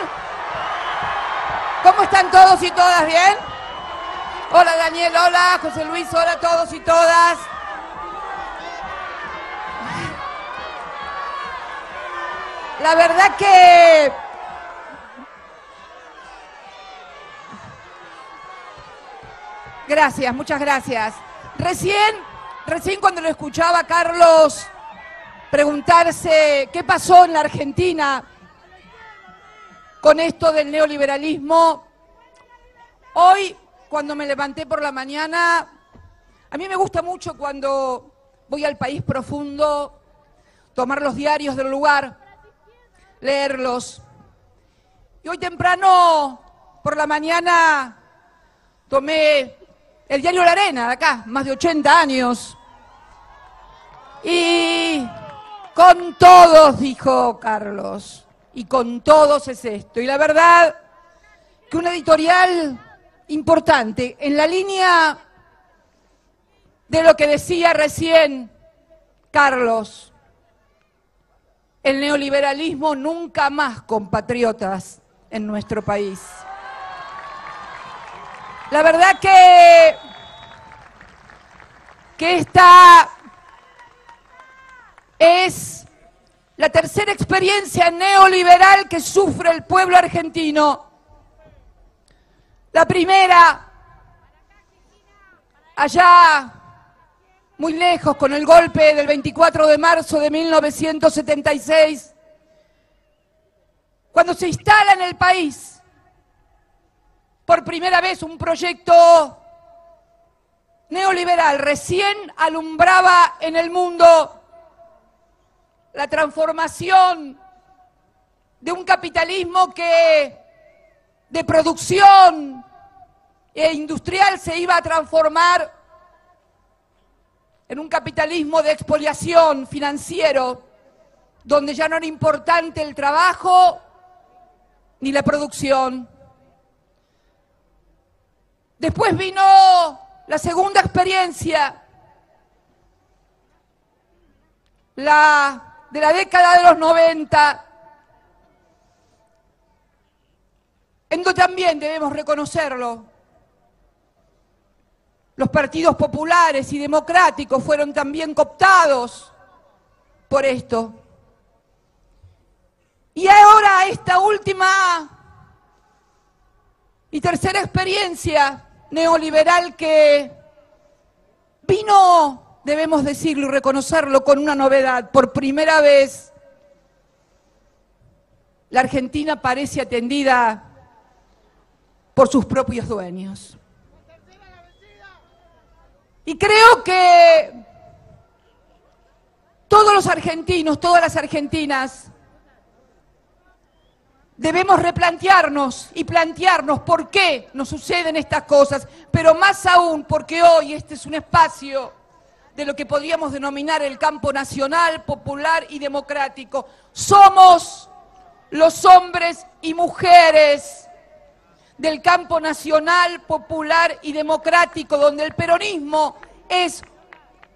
S11: ¿Cómo están todos y todas? ¿Bien? Hola Daniel, hola José Luis, hola todos y todas. La verdad que Gracias, muchas gracias. Recién, recién cuando lo escuchaba Carlos preguntarse qué pasó en la Argentina con esto del neoliberalismo, hoy cuando me levanté por la mañana, a mí me gusta mucho cuando voy al país profundo, tomar los diarios del lugar leerlos. Y hoy temprano, por la mañana, tomé el diario La Arena, de acá, más de 80 años. Y con todos, dijo Carlos, y con todos es esto. Y la verdad que un editorial importante, en la línea de lo que decía recién Carlos, el neoliberalismo nunca más, compatriotas, en nuestro país. La verdad que, que esta es la tercera experiencia neoliberal que sufre el pueblo argentino. La primera, allá muy lejos con el golpe del 24 de marzo de 1976, cuando se instala en el país por primera vez un proyecto neoliberal, recién alumbraba en el mundo la transformación de un capitalismo que de producción e industrial se iba a transformar en un capitalismo de expoliación financiero, donde ya no era importante el trabajo ni la producción. Después vino la segunda experiencia, la de la década de los 90, en donde también debemos reconocerlo, los partidos populares y democráticos fueron también cooptados por esto. Y ahora esta última y tercera experiencia neoliberal que Vino, debemos decirlo y reconocerlo, con una novedad. Por primera vez, la Argentina parece atendida por sus propios dueños. Y creo que todos los argentinos, todas las argentinas, debemos replantearnos y plantearnos por qué nos suceden estas cosas, pero más aún porque hoy este es un espacio de lo que podríamos denominar el campo nacional, popular y democrático. Somos los hombres y mujeres del campo nacional, popular y democrático, donde el peronismo es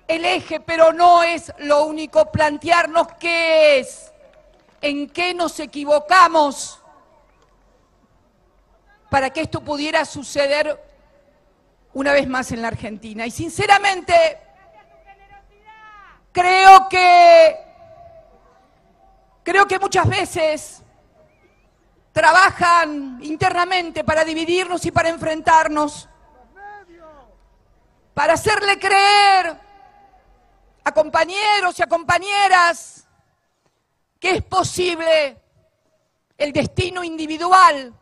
S11: el eje, pero no es lo único. Plantearnos qué es, en qué nos equivocamos para que esto pudiera suceder una vez más en la Argentina. Y sinceramente, creo que, creo que muchas veces trabajan internamente para dividirnos y para enfrentarnos, para hacerle creer a compañeros y a compañeras que es posible el destino individual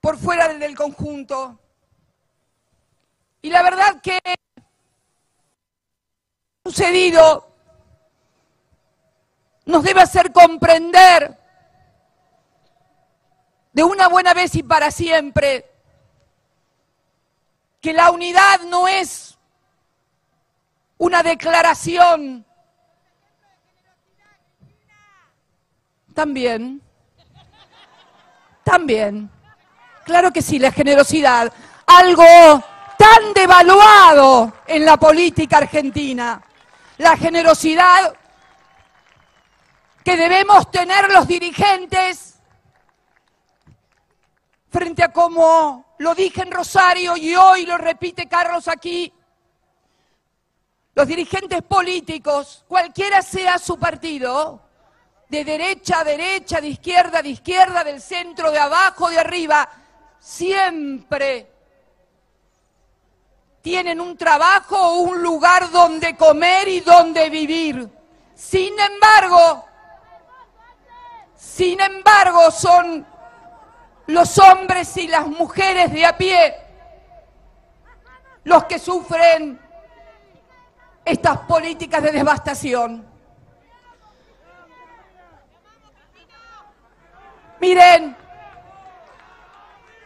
S11: por fuera del conjunto. Y la verdad que sucedido nos debe hacer comprender de una buena vez y para siempre. Que la unidad no es una declaración. También, también, claro que sí, la generosidad, algo tan devaluado en la política argentina, la generosidad que debemos tener los dirigentes frente a como lo dije en Rosario y hoy lo repite Carlos aquí, los dirigentes políticos, cualquiera sea su partido, de derecha a derecha, de izquierda a de izquierda, del centro, de abajo, de arriba, siempre tienen un trabajo o un lugar donde comer y donde vivir. Sin embargo, sin embargo, son los hombres y las mujeres de a pie los que sufren estas políticas de devastación. Miren,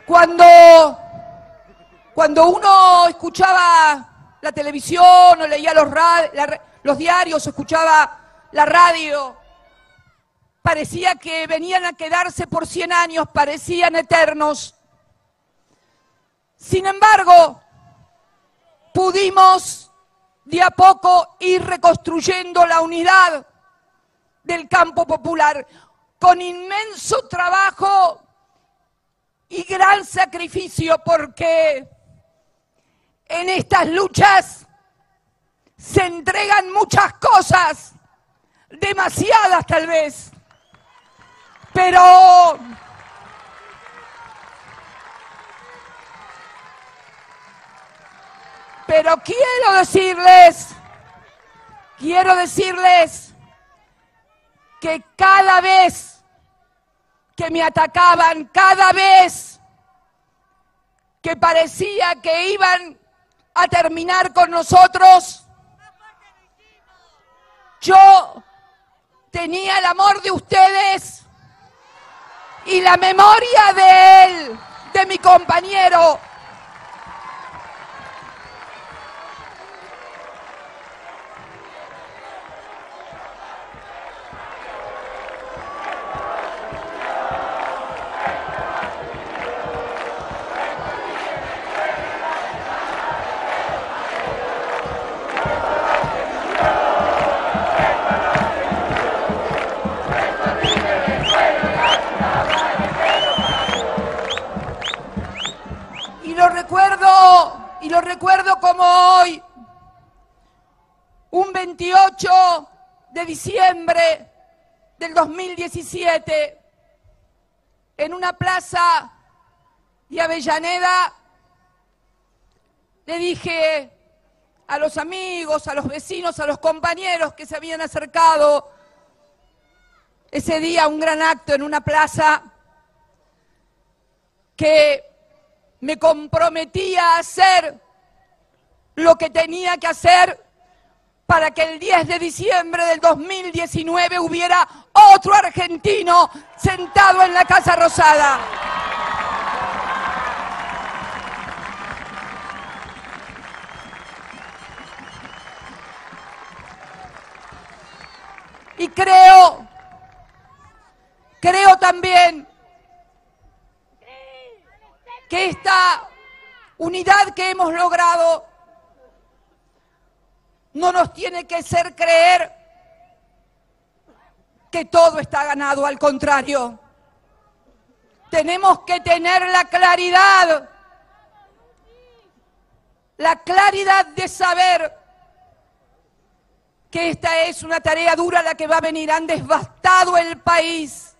S11: cuando, cuando uno escuchaba la televisión o leía los, los diarios o escuchaba la radio, parecía que venían a quedarse por 100 años, parecían eternos. Sin embargo, pudimos de a poco ir reconstruyendo la unidad del campo popular con inmenso trabajo y gran sacrificio porque en estas luchas se entregan muchas cosas, demasiadas tal vez. Pero Pero quiero decirles, quiero decirles que cada vez que me atacaban, cada vez que parecía que iban a terminar con nosotros, yo tenía el amor de ustedes y la memoria de él, de mi compañero. 2017, en una plaza de Avellaneda, le dije a los amigos, a los vecinos, a los compañeros que se habían acercado ese día a un gran acto en una plaza que me comprometía a hacer lo que tenía que hacer para que el 10 de diciembre del 2019 hubiera otro argentino sentado en la Casa Rosada. Y creo, creo también que esta unidad que hemos logrado no nos tiene que hacer creer que todo está ganado, al contrario. Tenemos que tener la claridad, la claridad de saber que esta es una tarea dura la que va a venir. Han devastado el país,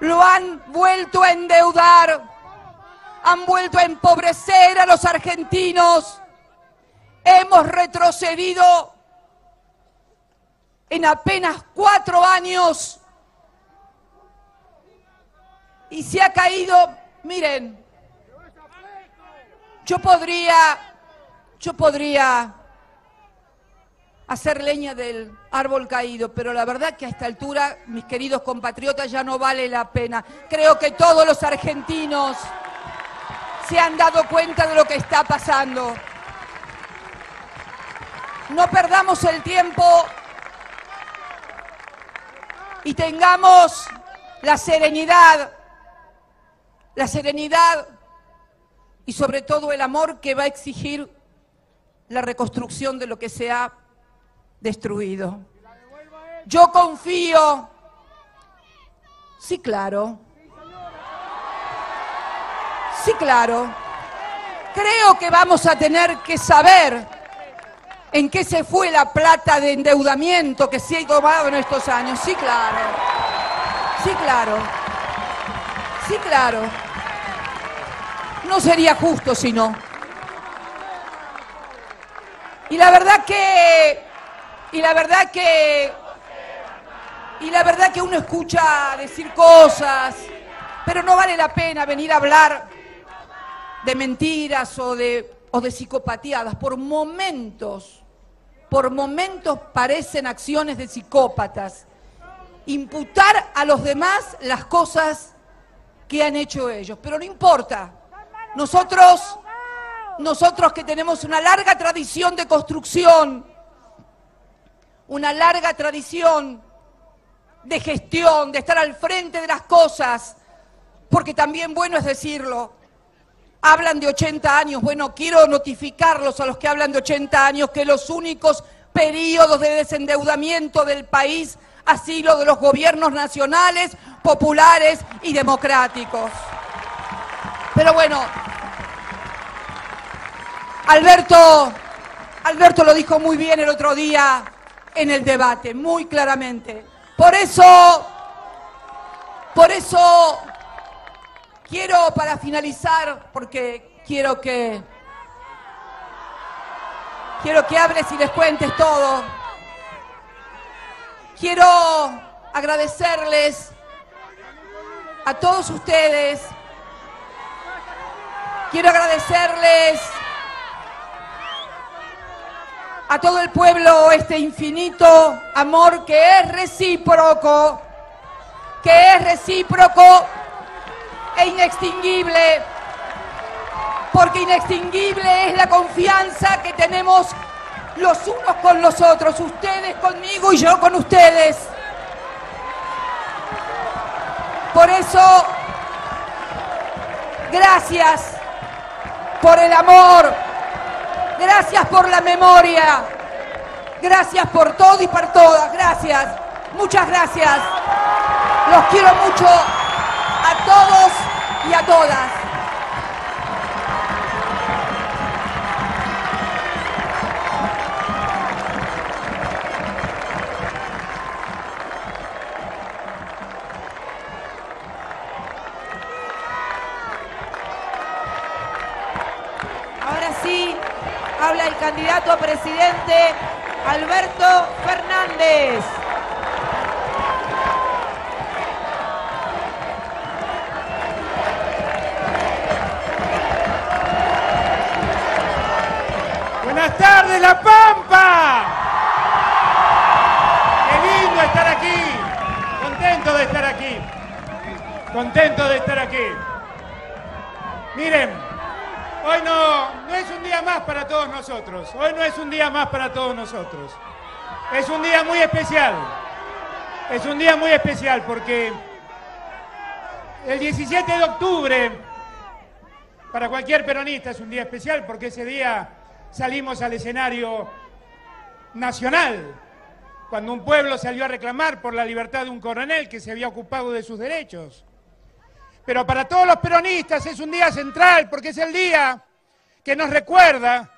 S11: lo han vuelto a endeudar han vuelto a empobrecer a los argentinos. Hemos retrocedido en apenas cuatro años y se ha caído, miren, yo podría, yo podría hacer leña del árbol caído, pero la verdad que a esta altura, mis queridos compatriotas, ya no vale la pena. Creo que todos los argentinos se han dado cuenta de lo que está pasando. No perdamos el tiempo y tengamos la serenidad, la serenidad y sobre todo el amor que va a exigir la reconstrucción de lo que se ha destruido. Yo confío, sí claro, Sí, claro. Creo que vamos a tener que saber en qué se fue la plata de endeudamiento que se ha tomado en estos años. Sí, claro. Sí, claro. Sí, claro. No sería justo si no. Y la verdad que. Y la verdad que. Y la verdad que uno escucha decir cosas, pero no vale la pena venir a hablar de mentiras o de, de psicopatías. Por momentos, por momentos parecen acciones de psicópatas. Imputar a los demás las cosas que han hecho ellos. Pero no importa. Nosotros, nosotros que tenemos una larga tradición de construcción, una larga tradición de gestión, de estar al frente de las cosas, porque también bueno es decirlo, hablan de 80 años. Bueno, quiero notificarlos a los que hablan de 80 años que los únicos periodos de desendeudamiento del país ha sido de los gobiernos nacionales, populares y democráticos. Pero bueno, Alberto, Alberto lo dijo muy bien el otro día en el debate, muy claramente. Por eso, por eso Quiero para finalizar, porque quiero que quiero que hables y les cuentes todo. Quiero agradecerles a todos ustedes. Quiero agradecerles a todo el pueblo este infinito amor que es recíproco, que es recíproco e inextinguible, porque inextinguible es la confianza que tenemos los unos con los otros, ustedes conmigo y yo con ustedes. Por eso, gracias por el amor, gracias por la memoria, gracias por todo y por todas, gracias, muchas gracias. Los quiero mucho a todos y a todas. Ahora sí, habla el candidato a presidente Alberto Fernández.
S12: Hoy no es un día más para todos nosotros. Es un día muy especial. Es un día muy especial porque el 17 de octubre, para cualquier peronista es un día especial porque ese día salimos al escenario nacional, cuando un pueblo salió a reclamar por la libertad de un coronel que se había ocupado de sus derechos. Pero para todos los peronistas es un día central porque es el día que nos recuerda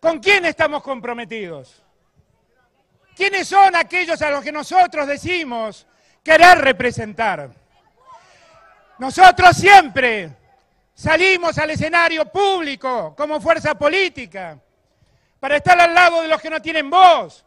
S12: con quién estamos comprometidos. ¿Quiénes son aquellos a los que nosotros decimos querer representar? Nosotros siempre salimos al escenario público como fuerza política para estar al lado de los que no tienen voz,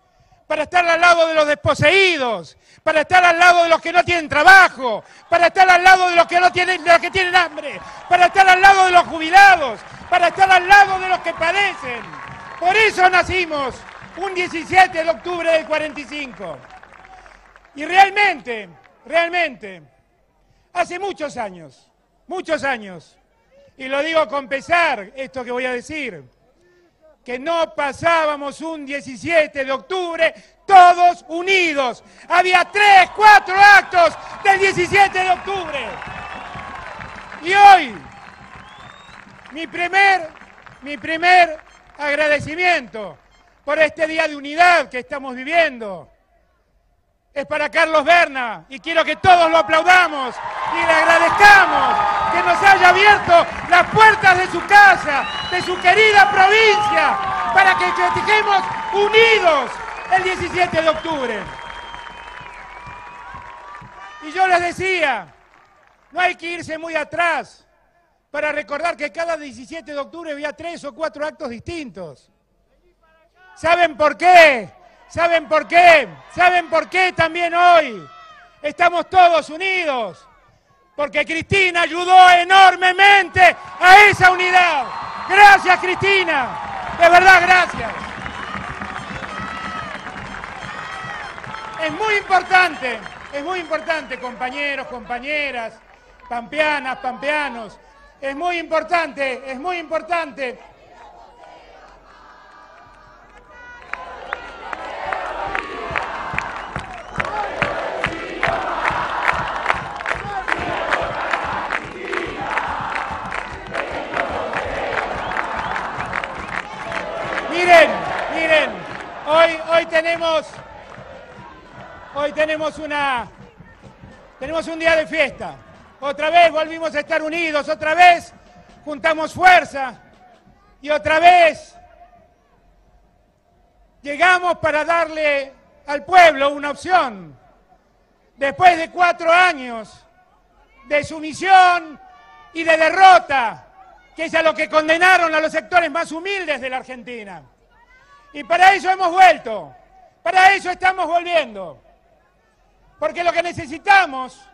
S12: para estar al lado de los desposeídos, para estar al lado de los que no tienen trabajo, para estar al lado de los que no tienen, de los que tienen hambre, para estar al lado de los jubilados, para estar al lado de los que padecen. Por eso nacimos un 17 de octubre del 45. Y realmente, realmente, hace muchos años, muchos años, y lo digo con pesar, esto que voy a decir, que no pasábamos un 17 de octubre todos unidos. Había tres, cuatro actos del 17 de octubre. Y hoy, mi primer, mi primer agradecimiento por este día de unidad que estamos viviendo es para Carlos Berna y quiero que todos lo aplaudamos y le agradezcamos que nos haya abierto las puertas de su casa, de su querida provincia, para que festejemos unidos el 17 de octubre. Y yo les decía, no hay que irse muy atrás para recordar que cada 17 de octubre había tres o cuatro actos distintos. ¿Saben por qué? ¿Saben por qué? ¿Saben por qué también hoy estamos todos unidos? Porque Cristina ayudó enormemente a esa unidad. Gracias Cristina, de verdad gracias. Es muy importante, es muy importante, compañeros, compañeras, pampeanas, pampeanos, es muy importante, es muy importante Miren, miren, hoy, hoy tenemos, hoy tenemos una, tenemos un día de fiesta. Otra vez volvimos a estar unidos, otra vez juntamos fuerza y otra vez llegamos para darle al pueblo una opción. Después de cuatro años de sumisión y de derrota, que es a lo que condenaron a los sectores más humildes de la Argentina. Y para eso hemos vuelto, para eso estamos volviendo. Porque lo que necesitamos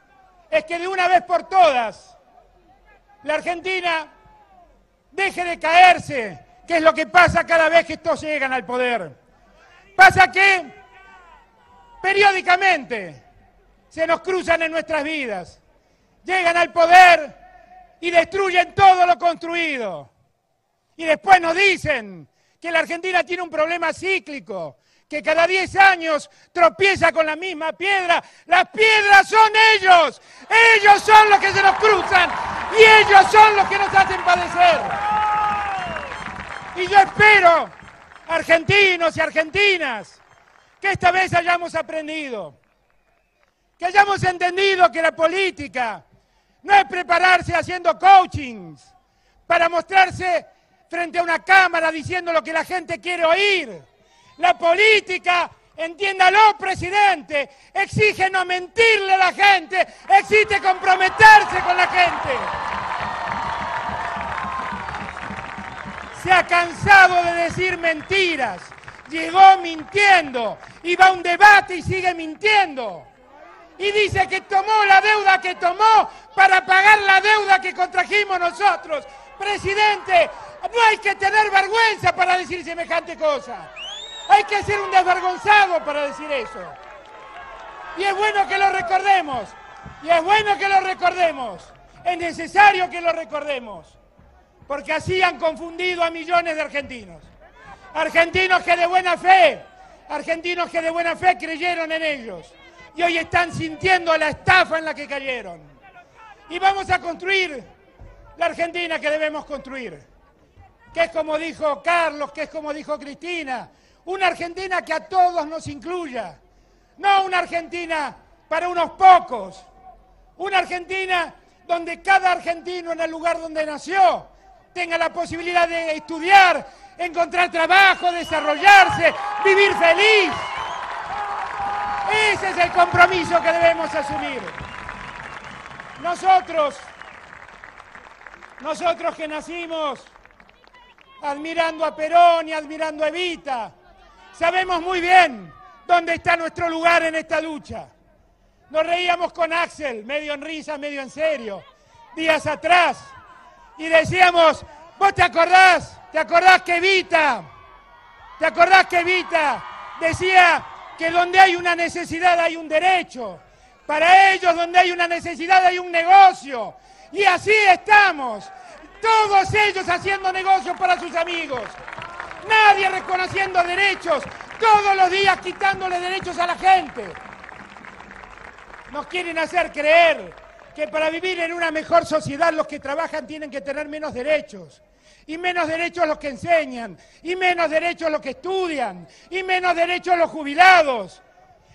S12: es que de una vez por todas la Argentina deje de caerse, que es lo que pasa cada vez que estos llegan al poder. Pasa que periódicamente se nos cruzan en nuestras vidas, llegan al poder y destruyen todo lo construido. Y después nos dicen que la Argentina tiene un problema cíclico, que cada 10 años tropieza con la misma piedra. Las piedras son ellos, ellos son los que se nos cruzan y ellos son los que nos hacen padecer. Y yo espero, argentinos y argentinas, que esta vez hayamos aprendido, que hayamos entendido que la política no es prepararse haciendo coachings para mostrarse frente a una cámara diciendo lo que la gente quiere oír. La política, entiéndalo, presidente, exige no mentirle a la gente, exige comprometerse con la gente. se ha cansado de decir mentiras. Llegó mintiendo va a un debate y sigue mintiendo. Y dice que tomó la deuda que tomó para pagar la deuda que contrajimos nosotros. Presidente, no hay que tener vergüenza para decir semejante cosa. Hay que ser un desvergonzado para decir eso. Y es bueno que lo recordemos. Y es bueno que lo recordemos. Es necesario que lo recordemos. Porque así han confundido a millones de argentinos. Argentinos que de buena fe, argentinos que de buena fe creyeron en ellos. Y hoy están sintiendo la estafa en la que cayeron. Y vamos a construir la Argentina que debemos construir. Que es como dijo Carlos, que es como dijo Cristina. Una Argentina que a todos nos incluya. No una Argentina para unos pocos. Una Argentina donde cada argentino en el lugar donde nació tenga la posibilidad de estudiar, encontrar trabajo, desarrollarse, vivir feliz. Ese es el compromiso que debemos asumir. Nosotros, nosotros que nacimos admirando a Perón y admirando a Evita, sabemos muy bien dónde está nuestro lugar en esta lucha. Nos reíamos con Axel, medio en risa, medio en serio, días atrás, y decíamos, ¿vos te acordás? ¿Te acordás que Evita? ¿Te acordás que Evita decía que donde hay una necesidad hay un derecho? Para ellos donde hay una necesidad hay un negocio. Y así estamos. Todos ellos haciendo negocios para sus amigos. Nadie reconociendo derechos. Todos los días quitándole derechos a la gente. Nos quieren hacer creer que para vivir en una mejor sociedad los que trabajan tienen que tener menos derechos. Y menos derechos los que enseñan. Y menos derechos los que estudian. Y menos derechos los jubilados.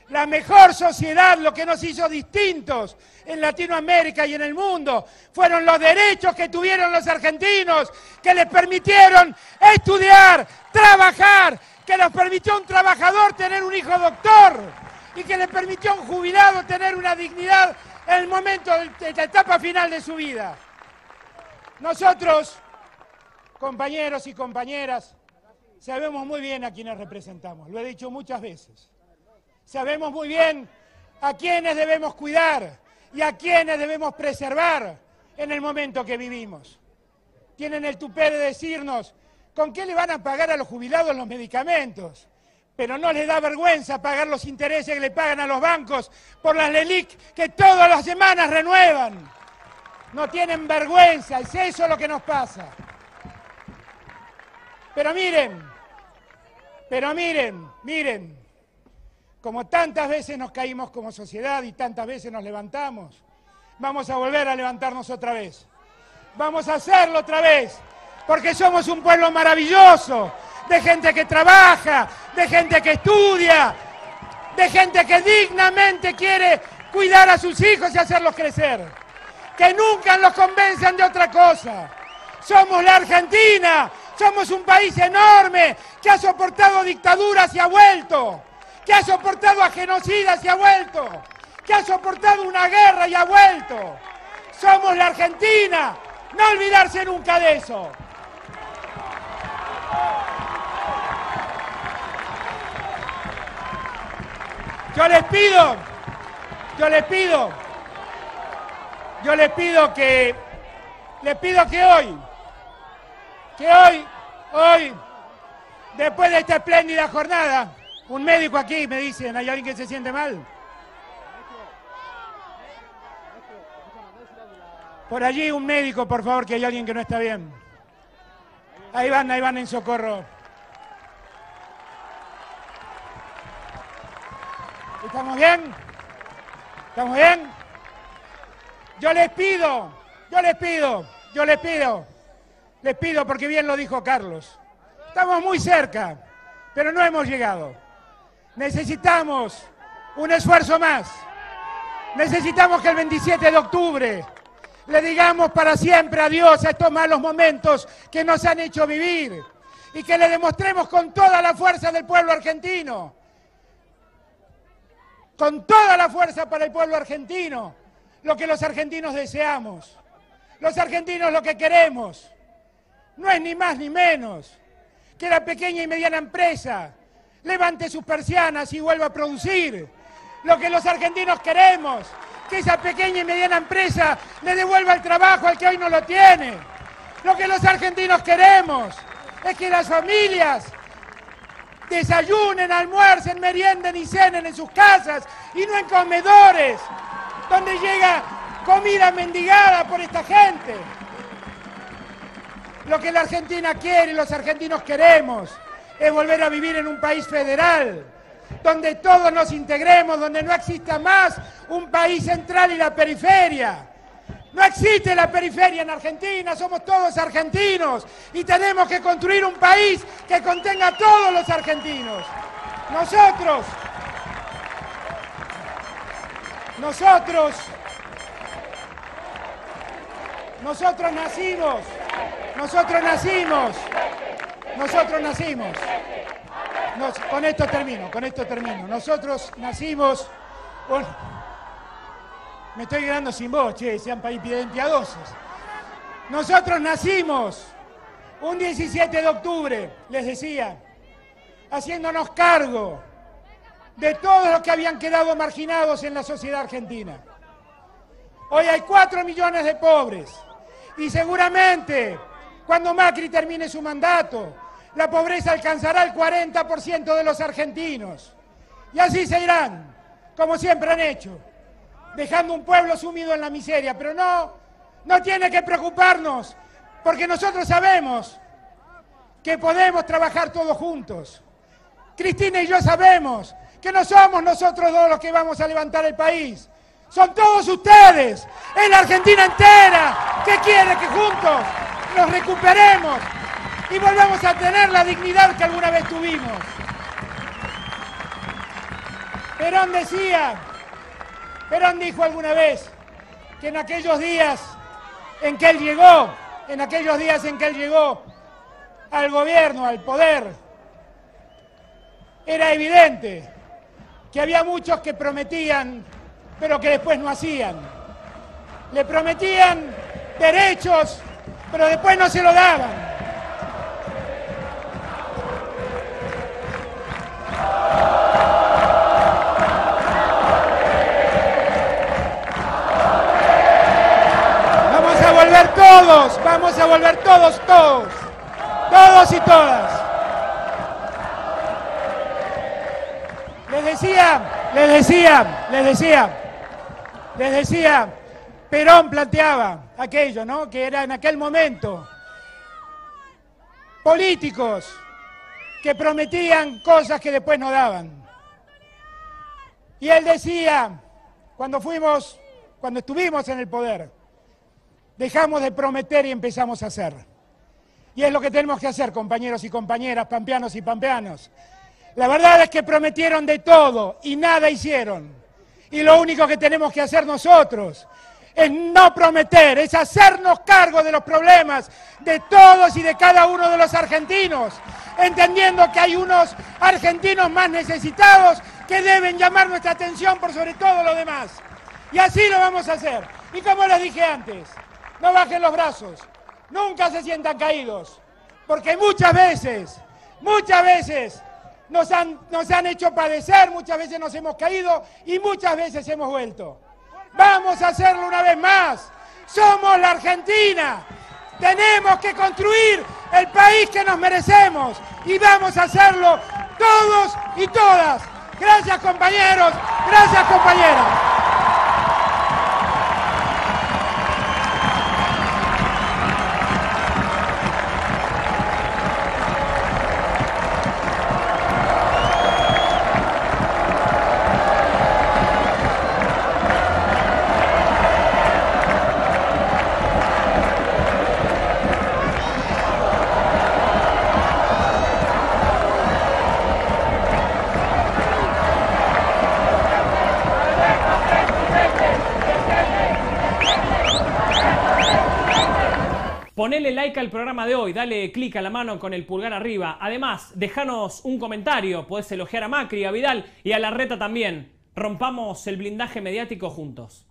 S12: La mejor sociedad, lo que nos hizo distintos en Latinoamérica y en el mundo, fueron los derechos que tuvieron los argentinos, que les permitieron estudiar, trabajar, que nos permitió a un trabajador tener un hijo doctor y que le permitió a un jubilado tener una dignidad en el momento de la etapa final de su vida. Nosotros, compañeros y compañeras, sabemos muy bien a quienes representamos, lo he dicho muchas veces. Sabemos muy bien a quienes debemos cuidar y a quienes debemos preservar en el momento que vivimos. Tienen el tupé de decirnos con qué le van a pagar a los jubilados los medicamentos, pero no les da vergüenza pagar los intereses que le pagan a los bancos por las LELIC que todas las semanas renuevan. No tienen vergüenza, es eso lo que nos pasa. Pero miren, pero miren, miren, como tantas veces nos caímos como sociedad y tantas veces nos levantamos, vamos a volver a levantarnos otra vez. Vamos a hacerlo otra vez, porque somos un pueblo maravilloso, de gente que trabaja, de gente que estudia, de gente que dignamente quiere cuidar a sus hijos y hacerlos crecer, que nunca los convencen de otra cosa. Somos la Argentina, somos un país enorme que ha soportado dictaduras y ha vuelto, que ha soportado a genocidas y ha vuelto, que ha soportado una guerra y ha vuelto. Somos la Argentina, no olvidarse nunca de eso. Yo les pido, yo les pido, yo les pido que, les pido que hoy, que hoy, hoy, después de esta espléndida jornada, un médico aquí me dicen, ¿hay alguien que se siente mal? Por allí un médico, por favor, que hay alguien que no está bien. Ahí van, ahí van en socorro. ¿Estamos bien? ¿Estamos bien? Yo les pido, yo les pido, yo les pido, les pido porque bien lo dijo Carlos. Estamos muy cerca, pero no hemos llegado. Necesitamos un esfuerzo más. Necesitamos que el 27 de octubre le digamos para siempre adiós a estos malos momentos que nos han hecho vivir y que le demostremos con toda la fuerza del pueblo argentino con toda la fuerza para el pueblo argentino, lo que los argentinos deseamos, los argentinos lo que queremos, no es ni más ni menos que la pequeña y mediana empresa levante sus persianas y vuelva a producir. Lo que los argentinos queremos, que esa pequeña y mediana empresa le devuelva el trabajo al que hoy no lo tiene. Lo que los argentinos queremos es que las familias desayunen, almuercen, merienden y cenen en sus casas y no en comedores, donde llega comida mendigada por esta gente. Lo que la Argentina quiere y los argentinos queremos es volver a vivir en un país federal, donde todos nos integremos, donde no exista más un país central y la periferia. No existe la periferia en Argentina, somos todos argentinos y tenemos que construir un país que contenga a todos los argentinos. Nosotros, nosotros, nosotros nacimos, nosotros nacimos, nosotros nacimos. con esto termino, con esto termino. Nosotros nacimos... Me estoy quedando sin voz, che, sean piadosos. Nosotros nacimos un 17 de octubre, les decía, haciéndonos cargo de todos los que habían quedado marginados en la sociedad argentina. Hoy hay 4 millones de pobres y seguramente cuando Macri termine su mandato, la pobreza alcanzará el 40% de los argentinos. Y así se irán, como siempre han hecho dejando un pueblo sumido en la miseria. Pero no, no tiene que preocuparnos, porque nosotros sabemos que podemos trabajar todos juntos. Cristina y yo sabemos que no somos nosotros dos los que vamos a levantar el país. Son todos ustedes, es la Argentina entera que quiere que juntos nos recuperemos y volvamos a tener la dignidad que alguna vez tuvimos. Perón decía Perón dijo alguna vez que en aquellos días en que él llegó, en aquellos días en que él llegó al gobierno, al poder, era evidente que había muchos que prometían, pero que después no hacían. Le prometían derechos, pero después no se lo daban. Todos, vamos a volver todos, todos, todos y todas. Les decía, les decía, les decía, les decía, Perón planteaba aquello, ¿no? Que era en aquel momento políticos que prometían cosas que después no daban. Y él decía, cuando fuimos, cuando estuvimos en el poder, Dejamos de prometer y empezamos a hacer. Y es lo que tenemos que hacer, compañeros y compañeras, pampeanos y pampeanos. La verdad es que prometieron de todo y nada hicieron. Y lo único que tenemos que hacer nosotros es no prometer, es hacernos cargo de los problemas de todos y de cada uno de los argentinos, entendiendo que hay unos argentinos más necesitados que deben llamar nuestra atención por sobre todo lo demás. Y así lo vamos a hacer. Y como les dije antes, no bajen los brazos, nunca se sientan caídos, porque muchas veces, muchas veces nos han, nos han hecho padecer, muchas veces nos hemos caído y muchas veces hemos vuelto. Vamos a hacerlo una vez más. Somos la Argentina. Tenemos que construir el país que nos merecemos y vamos a hacerlo todos y todas. Gracias compañeros, gracias compañeras.
S13: Ponele like al programa de hoy, dale clic a la mano con el pulgar arriba. Además, déjanos un comentario, podés elogiar a Macri, a Vidal y a la reta también. Rompamos el blindaje mediático juntos.